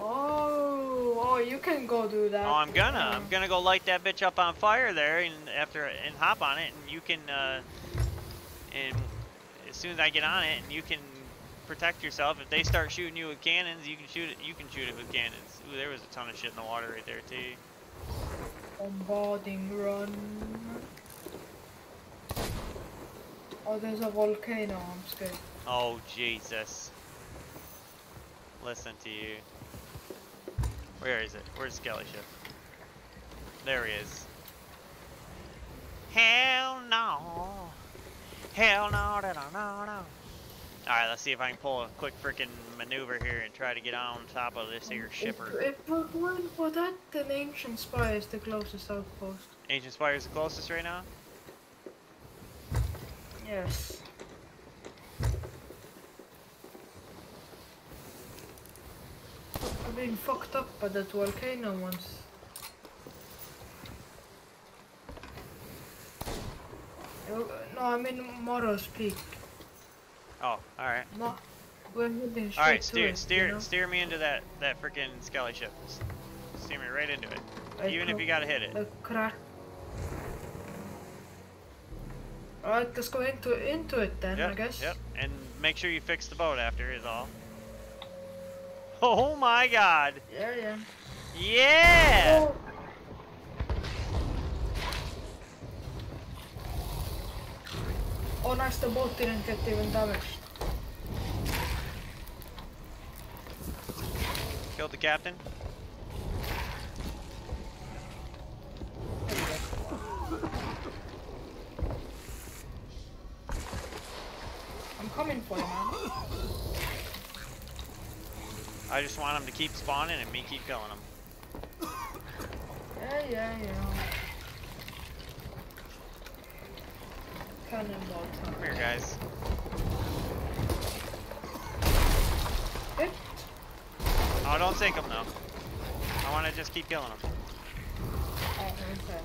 Speaker 2: Oh, oh, you can go do that.
Speaker 1: Oh, I'm gonna. I'm gonna go light that bitch up on fire there, and after and hop on it, and you can. Uh, and as soon as I get on it, and you can protect yourself. If they start shooting you with cannons, you can shoot it. You can shoot it with cannons. Ooh, there was a ton of shit in the water right there too.
Speaker 2: Bombarding run. Oh, there's a volcano. I'm scared.
Speaker 1: Oh Jesus! Listen to you. Where is it? Where's Skelly ship? There he is. Hell no! Hell no! No! No! No! Alright, let's see if I can pull a quick freaking maneuver here and try to get on top of this here shipper.
Speaker 2: If, if, but when, for that an Ancient Spire is the closest outpost.
Speaker 1: Ancient Spire is the closest right now?
Speaker 2: Yes. I've been fucked up by that volcano once. No, I mean Morrow's Peak.
Speaker 1: Oh, alright.
Speaker 2: We're heading straight
Speaker 1: Alright, steer,
Speaker 2: it,
Speaker 1: steer,
Speaker 2: you know?
Speaker 1: steer me into that, that freaking Skelly ship. Steer me right into it.
Speaker 2: Like
Speaker 1: Even if you gotta hit it.
Speaker 2: Alright, let's go into into it then, I guess.
Speaker 1: Yep, and make sure you fix the boat after is all. *laughs* Oh my god!
Speaker 2: Yeah, yeah.
Speaker 1: Yeah!
Speaker 2: Oh. Oh, nice, the boat didn't get even damaged.
Speaker 1: Killed the captain.
Speaker 2: I'm coming for you, man.
Speaker 1: I just want him to keep spawning and me keep killing him.
Speaker 2: Yeah, yeah, yeah. Cannonball.
Speaker 1: Come here, guys.
Speaker 2: Hit.
Speaker 1: Oh, don't sink him though. I want to just keep killing them.
Speaker 2: Oh, okay.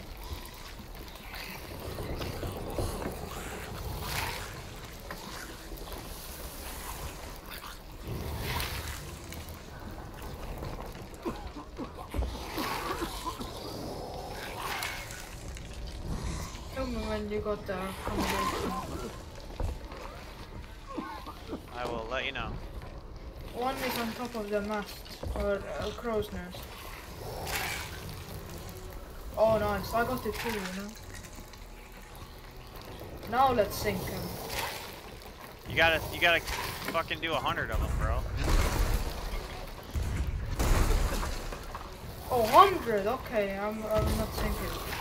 Speaker 2: Tell me when you got the accommodation.
Speaker 1: I will let you know.
Speaker 2: One is on top of the mast, or uh, crow's nest. Oh nice, I got it too, you know. Now let's sink him.
Speaker 1: You gotta, you gotta fucking do a hundred of them, bro.
Speaker 2: Oh, 100, okay, I'm, I'm not sinking.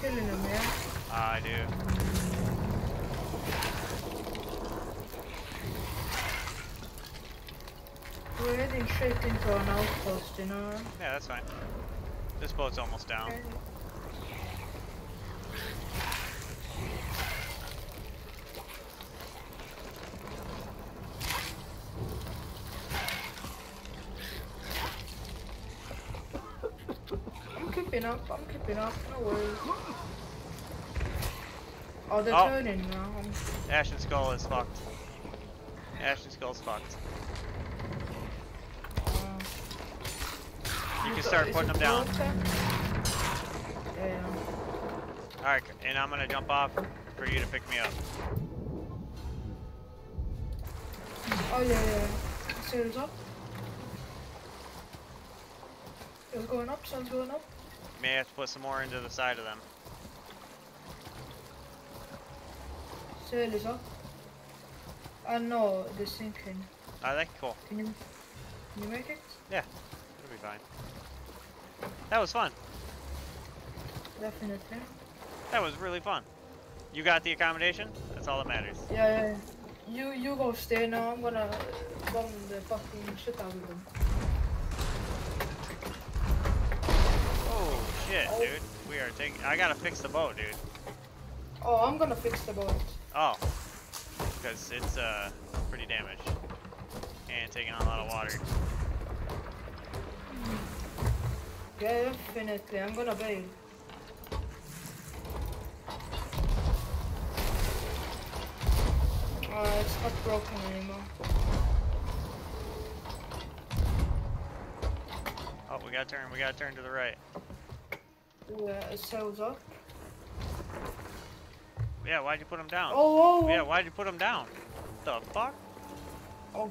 Speaker 2: Killing him, yeah?
Speaker 1: Ah, I do.
Speaker 2: We're heading straight into an outpost, you know?
Speaker 1: Yeah, that's fine. This boat's almost down.
Speaker 2: Okay. I'm keeping up, I'm keeping up, no worries. Oh, they're
Speaker 1: Oh.
Speaker 2: turning now.
Speaker 1: Ashen Skull is fucked. Ashen Skull's fucked.
Speaker 2: Uh,
Speaker 1: You can start putting them down.
Speaker 2: Yeah.
Speaker 1: Alright, and I'm gonna jump off for you to pick me up.
Speaker 2: Oh yeah, yeah. Sail's up. Sail's going up. Sail's going up.
Speaker 1: May have to put some more into the side of them.
Speaker 2: Sail is up. I know they're sinking.
Speaker 1: Are they? Cool.
Speaker 2: Can you can you make it?
Speaker 1: Yeah, it'll be fine. That was fun.
Speaker 2: Definitely.
Speaker 1: That was really fun. You got the accommodation? That's all that matters.
Speaker 2: Yeah, yeah. You you go stay now. I'm gonna bomb the fucking shit out of them.
Speaker 1: Oh shit,
Speaker 2: Oh.
Speaker 1: dude. We are taking. I gotta fix the boat, dude.
Speaker 2: Oh, I'm gonna fix the boat.
Speaker 1: Oh, because it's uh pretty damaged and taking on a lot of water.
Speaker 2: Yeah, definitely. I'm gonna bail. Uh, it's not broken anymore.
Speaker 1: Oh, we gotta turn. We gotta turn to the right.
Speaker 2: Uh, yeah, it sails up.
Speaker 1: Yeah, why'd you put them down?
Speaker 2: Oh, oh, oh,
Speaker 1: Yeah, why'd you put them down? The fuck?
Speaker 2: oh.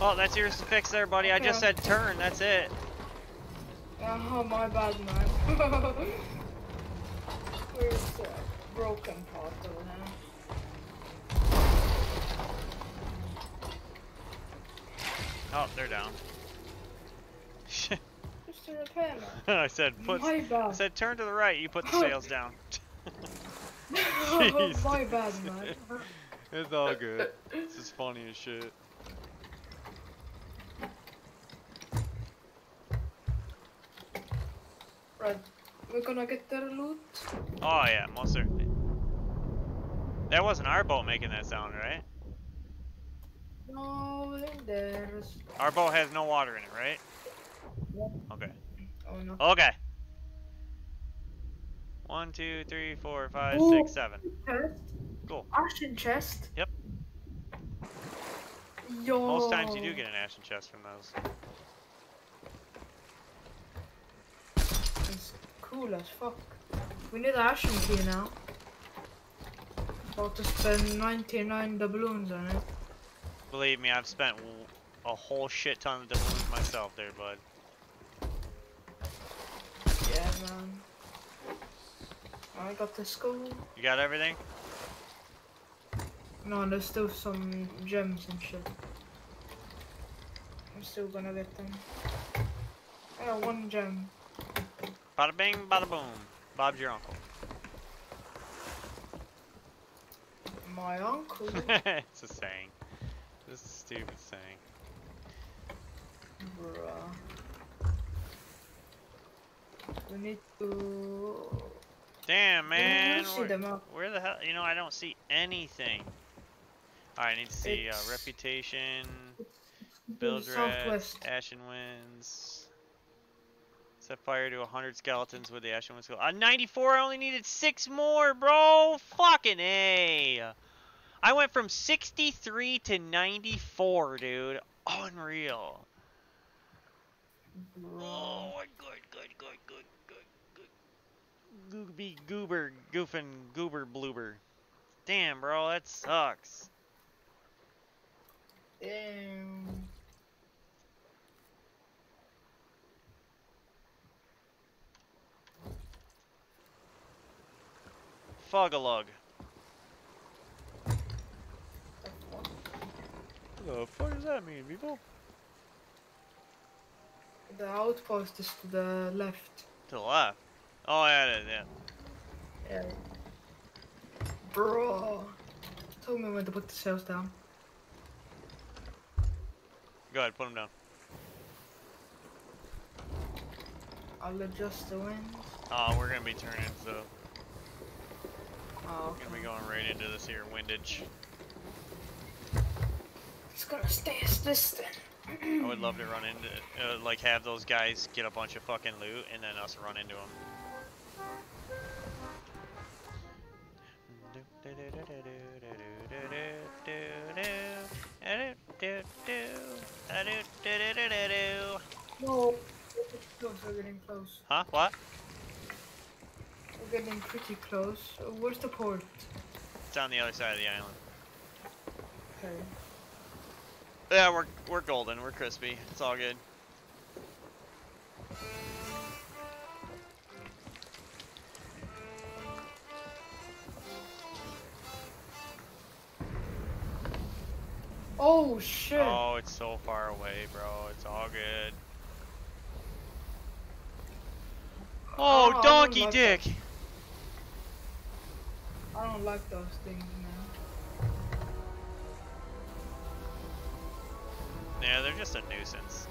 Speaker 1: Oh, that's yours to fix there, buddy. I just said turn. That's it.
Speaker 2: Oh, my bad, man. *laughs* Where's the uh, broken part over there?
Speaker 1: Oh, they're down.
Speaker 2: Just *laughs* a
Speaker 1: I said put.
Speaker 2: My
Speaker 1: I said turn to the right. You put the *laughs* sails down. *laughs*
Speaker 2: my bad, man.
Speaker 1: It's all good. This is funny as shit.
Speaker 2: Right, we're gonna get their loot.
Speaker 1: Oh yeah, most certainly. That wasn't our boat making that sound, right?
Speaker 2: No, there's.
Speaker 1: Our boat has no water in it, right?
Speaker 2: Yep.
Speaker 1: Okay.
Speaker 2: Oh no.
Speaker 1: Okay. One, two, three, four, five,
Speaker 2: Ooh.
Speaker 1: six, seven.
Speaker 2: Chest.
Speaker 1: Cool.
Speaker 2: Ashen chest.
Speaker 1: Yep.
Speaker 2: Yo.
Speaker 1: Most times you do get an ashen chest from those.
Speaker 2: It's cool as fuck. We need ashen key now. About to spend 99 doubloons on it.
Speaker 1: Believe me, I've spent a whole shit ton of doubloons myself there, bud.
Speaker 2: I got the skull.
Speaker 1: You got everything?
Speaker 2: No, there's still some gems and shit. I'm still gonna get them. I got one gem.
Speaker 1: Bada bing, bada boom. Bob's your uncle.
Speaker 2: My uncle. *laughs*
Speaker 1: it's a saying. This is a stupid saying.
Speaker 2: Bruh. We need to.
Speaker 1: Damn, man. Where, where the hell? You know, I don't see anything. Alright, I need to see uh, reputation, build
Speaker 2: southwest.
Speaker 1: ashen winds. Set fire to 100 skeletons with the ashen winds. A 94, I only needed six more, bro. Fucking A. I went from 63 to 94, dude. Unreal.
Speaker 2: Bruh.
Speaker 1: Oh, good, good, good, good, good, good. Gooby goober, goofing goober bloober. Damn, bro, that sucks.
Speaker 2: Damn.
Speaker 1: Fugalug.
Speaker 2: The fuck?
Speaker 1: What the fuck does that mean, people?
Speaker 2: The outpost is to the left.
Speaker 1: To the left. Oh, yeah, it is, yeah.
Speaker 2: Yeah. Bro. Tell me when to put the sails down.
Speaker 1: Go ahead, put him down.
Speaker 2: I'll adjust the wind.
Speaker 1: Oh, we're gonna be turning, so
Speaker 2: Oh,
Speaker 1: we're gonna be going right into this here windage.
Speaker 2: It's gonna stay as this.
Speaker 1: I would love to run into, uh, like, have those guys get a bunch of fucking loot and then us run into them.
Speaker 2: Close.
Speaker 1: Huh? What?
Speaker 2: We're getting pretty close. Where's the port?
Speaker 1: It's on the other side of the island.
Speaker 2: Okay.
Speaker 1: Yeah, we're we're golden. We're crispy. It's all good.
Speaker 2: like
Speaker 1: dick. Those.
Speaker 2: I don't like those things, man.
Speaker 1: Yeah, they're just a nuisance.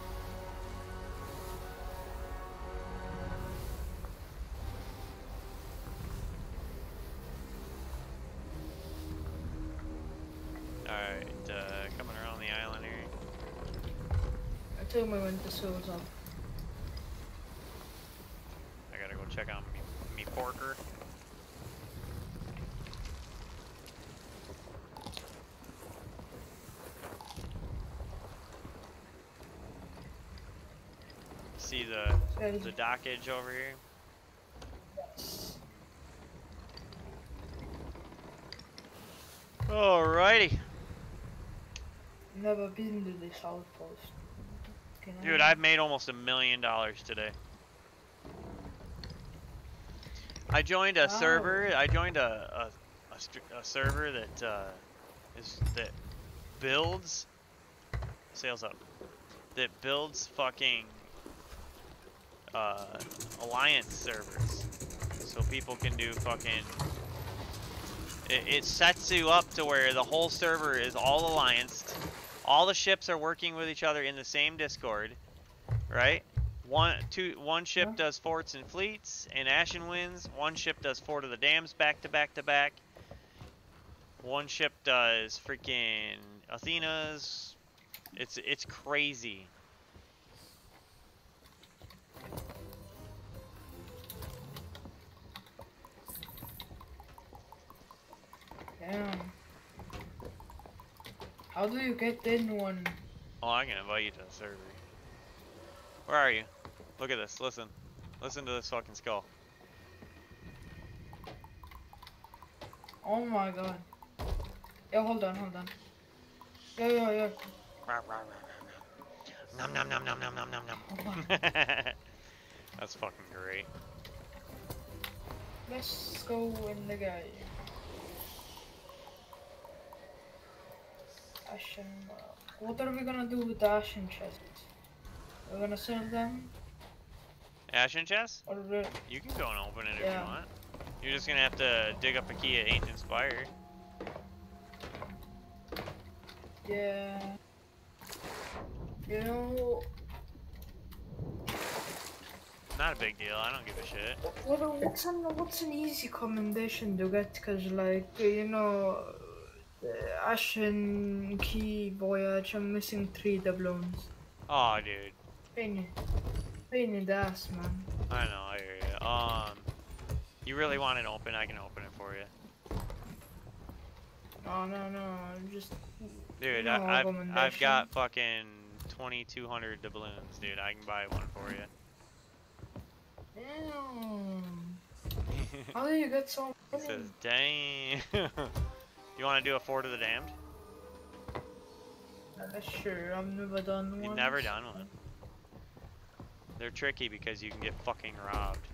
Speaker 1: Alright, uh, coming around the island here.
Speaker 2: I told me when the was.
Speaker 1: I gotta go check on me me. See the the dockage over here? Alrighty.
Speaker 2: Never been to this outpost.
Speaker 1: Dude, I've made almost a million dollars today. I joined a
Speaker 2: Wow.
Speaker 1: server. I joined a a, a, a server that uh, is that builds sales up. That builds fucking uh, alliance servers, so people can do fucking. It, it sets you up to where the whole server is all allianced. All the ships are working with each other in the same Discord, right? One, two, one ship does forts and fleets, and Ashen Winds. One ship does Fort of the Damned back to back to back. One ship does freaking Athena's. It's it's crazy.
Speaker 2: Damn. How do you get in one?
Speaker 1: Oh, I can invite you to the server. Where are you? Look at this. Listen. Listen to this fucking skull.
Speaker 2: Oh my god. Yeah, hold on, hold on. Yeah, yeah, yeah.
Speaker 1: Rah, rah, rah, rah, rah. Nom nom nom nom nom nom nom nom.
Speaker 2: Oh. *laughs*
Speaker 1: That's fucking great.
Speaker 2: Let's go in the guy. Ashen. Uh, what are we gonna do with the Ashen chests? We're gonna sell them?
Speaker 1: Ashen chest? You can go and open it if you want. You're just gonna have to dig up a key at Ancient Spire.
Speaker 2: yeah. You know,
Speaker 1: Not a big deal. I don't give a shit.
Speaker 2: what, what's an what's an easy commendation to get? Cause like you know, uh, the Ashen Key Voyage. I'm missing three doubloons.
Speaker 1: Oh, dude.
Speaker 2: In- in the ass, man.
Speaker 1: I know. I hear you. Um, you really want it open? I can open it for you.
Speaker 2: Oh, no, no, no. Just
Speaker 1: Dude,
Speaker 2: No
Speaker 1: I, I've, I've got fucking 2,200 doubloons, dude. I can buy one for you.
Speaker 2: damn. *laughs* How do you get so
Speaker 1: It
Speaker 2: many?
Speaker 1: says, *laughs* dang. you want to do a Fort of the Damned?
Speaker 2: Uh, sure, I've never done one.
Speaker 1: You've never done one. They're tricky because you can get fucking robbed.